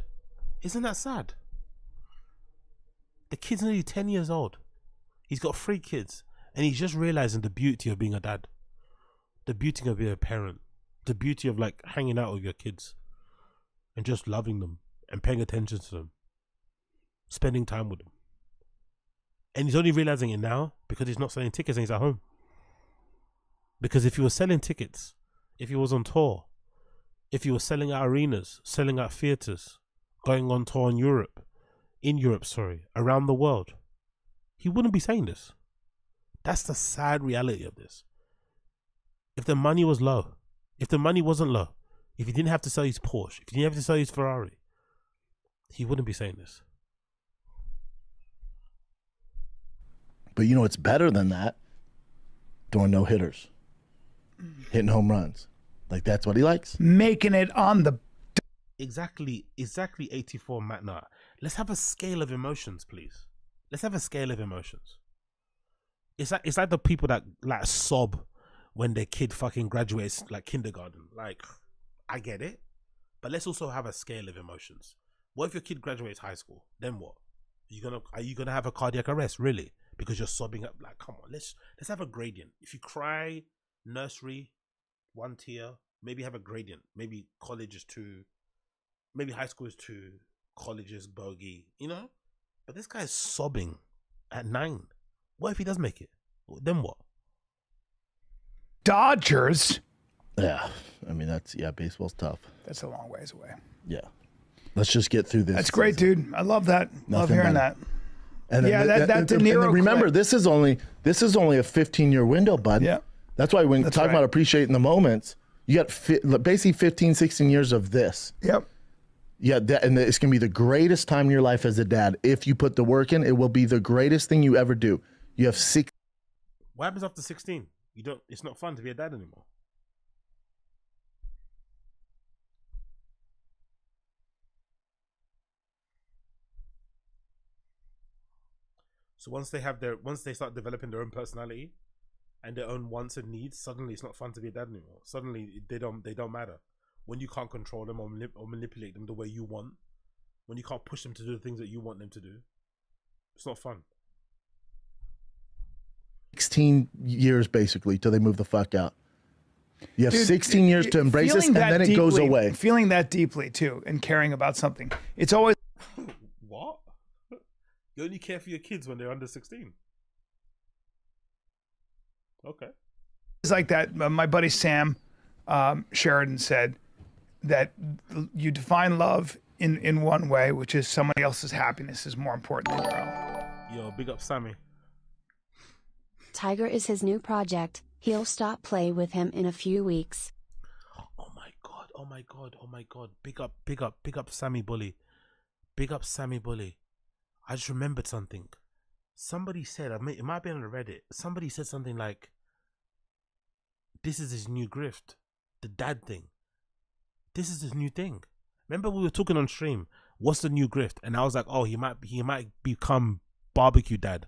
Isn't that sad? The kid's nearly ten years old. He's got three kids, and he's just realizing the beauty of being a dad, the beauty of being a parent, the beauty of like hanging out with your kids, and just loving them and paying attention to them, spending time with them. And he's only realizing it now because he's not selling tickets and he's at home. Because if he was selling tickets, if he was on tour, if he was selling out arenas, selling out theaters, going on tour in Europe, in Europe, sorry, around the world, he wouldn't be saying this. That's the sad reality of this. If the money was low, if the money wasn't low, if he didn't have to sell his Porsche, if he didn't have to sell his Ferrari, he wouldn't be saying this. But you know it's better than that? Throwing no hitters, hitting home runs. Like that's what he likes. Making it on the Exactly, exactly 84 Matt Nah. Let's have a scale of emotions, please. Let's have a scale of emotions. It's like it's like the people that like sob when their kid fucking graduates like kindergarten. Like, I get it. But let's also have a scale of emotions. What if your kid graduates high school? Then what? Are you gonna are you gonna have a cardiac arrest, really? Because you're sobbing up like come on, let's let's have a gradient. If you cry, nursery, one tier, maybe have a gradient. Maybe college is two maybe high school is two, college is bogey, you know? But this guy's sobbing at nine. What if he does make it? Then what? Dodgers. Yeah, I mean that's yeah, baseball's tough. That's a long ways away. Yeah, let's just get through this. That's great, season. dude. I love that. love hearing better. that. And Yeah, that- that De and then Niro remember, clip. this is only this is only a 15 year window, bud. Yeah. That's why when you That's talk right. about appreciating the moments, you got fi- basically 15, 16 years of this. Yep. Yeah, that, and it's gonna be the greatest time in your life as a dad. If you put the work in, it will be the greatest thing you ever do. You have six What happens after 16? You don't it's not fun to be a dad anymore. So once they have their once they start developing their own personality and their own wants and needs, suddenly it's not fun to be a dad anymore. Suddenly they don't they don't matter. When you can't control them or, manip- or manipulate them the way you want, when you can't push them to do the things that you want them to do, it's not fun. 16 years basically till they move the fuck out. You have Dude, 16 years to embrace this, and then it goes away. Feeling that deeply too, and caring about something. It's always What? You only care for your kids when they're under 16. Okay. It's like that. Uh, My buddy Sam um, Sheridan said that you define love in in one way, which is somebody else's happiness is more important than your own. Yo, big up Sammy. Tiger is his new project. He'll stop play with him in a few weeks. Oh my god, oh my god, oh my god. Big up, big up, big up Sammy Bully. Big up Sammy Bully. I just remembered something. Somebody said, I may, it might have been on Reddit. Somebody said something like, This is his new grift. The dad thing. This is his new thing. Remember we were talking on stream. What's the new grift? And I was like, oh, he might he might become barbecue dad.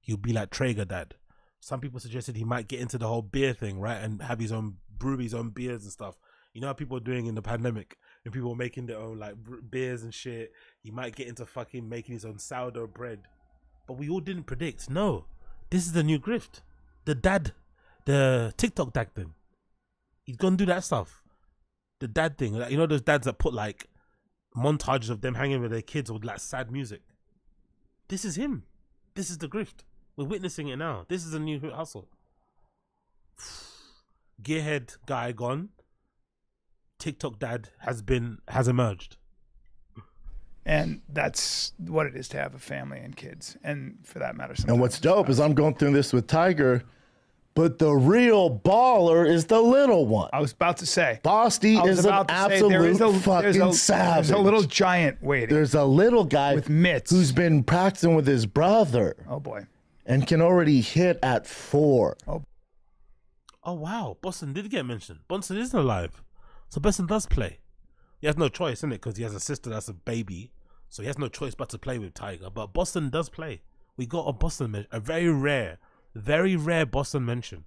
he'll be like Traeger dad. Some people suggested he might get into the whole beer thing, right, and have his own brew his own beers and stuff. You know how people are doing in the pandemic, and people are making their own like beers and shit. He might get into fucking making his own sourdough bread, but we all didn't predict. No, this is the new grift, the dad, the TikTok dad thing. He's gonna do that stuff, the dad thing. Like, you know those dads that put like montages of them hanging with their kids with like sad music. This is him. This is the grift. We're witnessing it now. This is a new hustle. Gearhead guy gone. TikTok dad has been has emerged. And that's what it is to have a family and kids, and for that matter. And what's dope is I'm going through this with Tiger, but the real baller is the little one. I was about to say. Bosty is an about say, absolute there is a, fucking there's a, savage. There's a little giant waiting. There's a little guy With mitts. who's been practicing with his brother oh boy. and can already hit at four. Oh oh wow, Boston did get mentioned. Boston isn't alive, so Boston does play. He has no choice in it because he has a sister that's a baby, so he has no choice but to play with Tiger. But Boston does play. We got a Boston mention, a very rare, very rare Boston mention.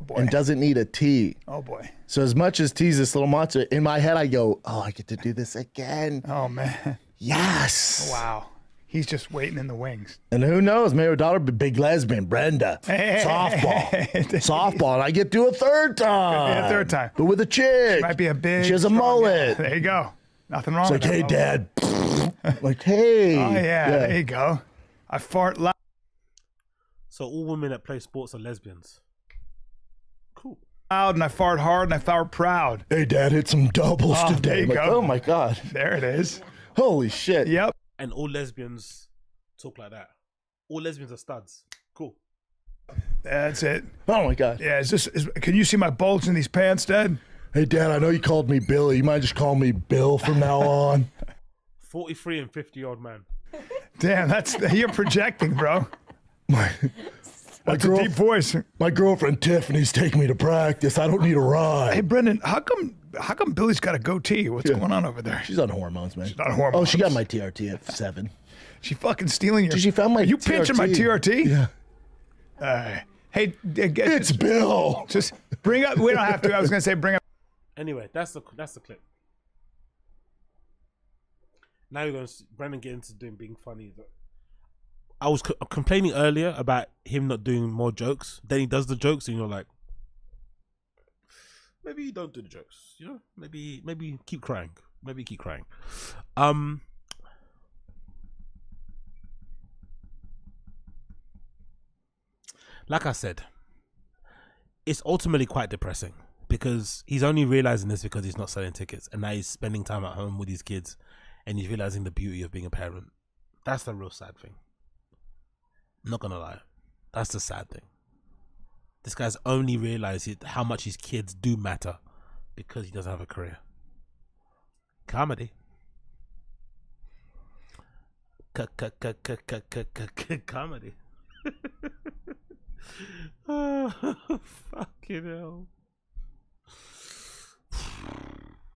boy. and doesn't need a T. oh boy. So as much as T's this little monster, in my head I go, oh, I get to do this again. Oh man. Yes. Wow. He's just waiting in the wings. And who knows? Maybe her daughter big lesbian, Brenda. Softball. Softball. And I get to a third time. a third time. But with a chick. Might be a big. She has a strong guy. mullet. There you go. Nothing wrong It's with like, hey, that. dad. like, hey. Oh yeah, There you go. I fart loud. So all women that play sports are lesbians. Cool. and I fart hard and I fart proud. Hey, dad, hit some doubles Oh, today. there you like, go. oh my God. There it is. Holy shit. Yep. And all lesbians talk like that. All lesbians are studs. Cool. That's it. Oh my God. Yeah. Is this? Is, can you see my bulge in these pants, Dad? Hey, dad, I know you called me Billy. You might just call me Bill from now on. 43 and 50 year old man. Damn, that's you're projecting, bro. My, my, That's a girl, deep voice. my girlfriend Tiffany's taking me to practice. I don't need a ride. Hey, Brendan, how come how come Billy's got a goatee? What's going on over there? She's on hormones, man. She's on hormones. Oh, she got my TRT at seven. She fucking stealing your. Dude, she found my Are you pinching my TRT? Yeah. Uh, hey, d- get, It's Bill. just bring up. We don't have to. I was gonna say bring up. Anyway, that's the that's the clip. Now you're going to Brendan get into doing being funny. I was co- complaining earlier about him not doing more jokes. Then he does the jokes, and you're like, maybe you don't do the jokes. You know, maybe maybe keep crying. Maybe keep crying. Um. Like I said, it's ultimately quite depressing because he's only realizing this because he's not selling tickets and now he's spending time at home with his kids and he's realizing the beauty of being a parent. That's the real sad thing. I'm not gonna lie. That's the sad thing. This guy's only realized how much his kids do matter because he doesn't have a career. Comedy. Comedy. oh, fucking hell.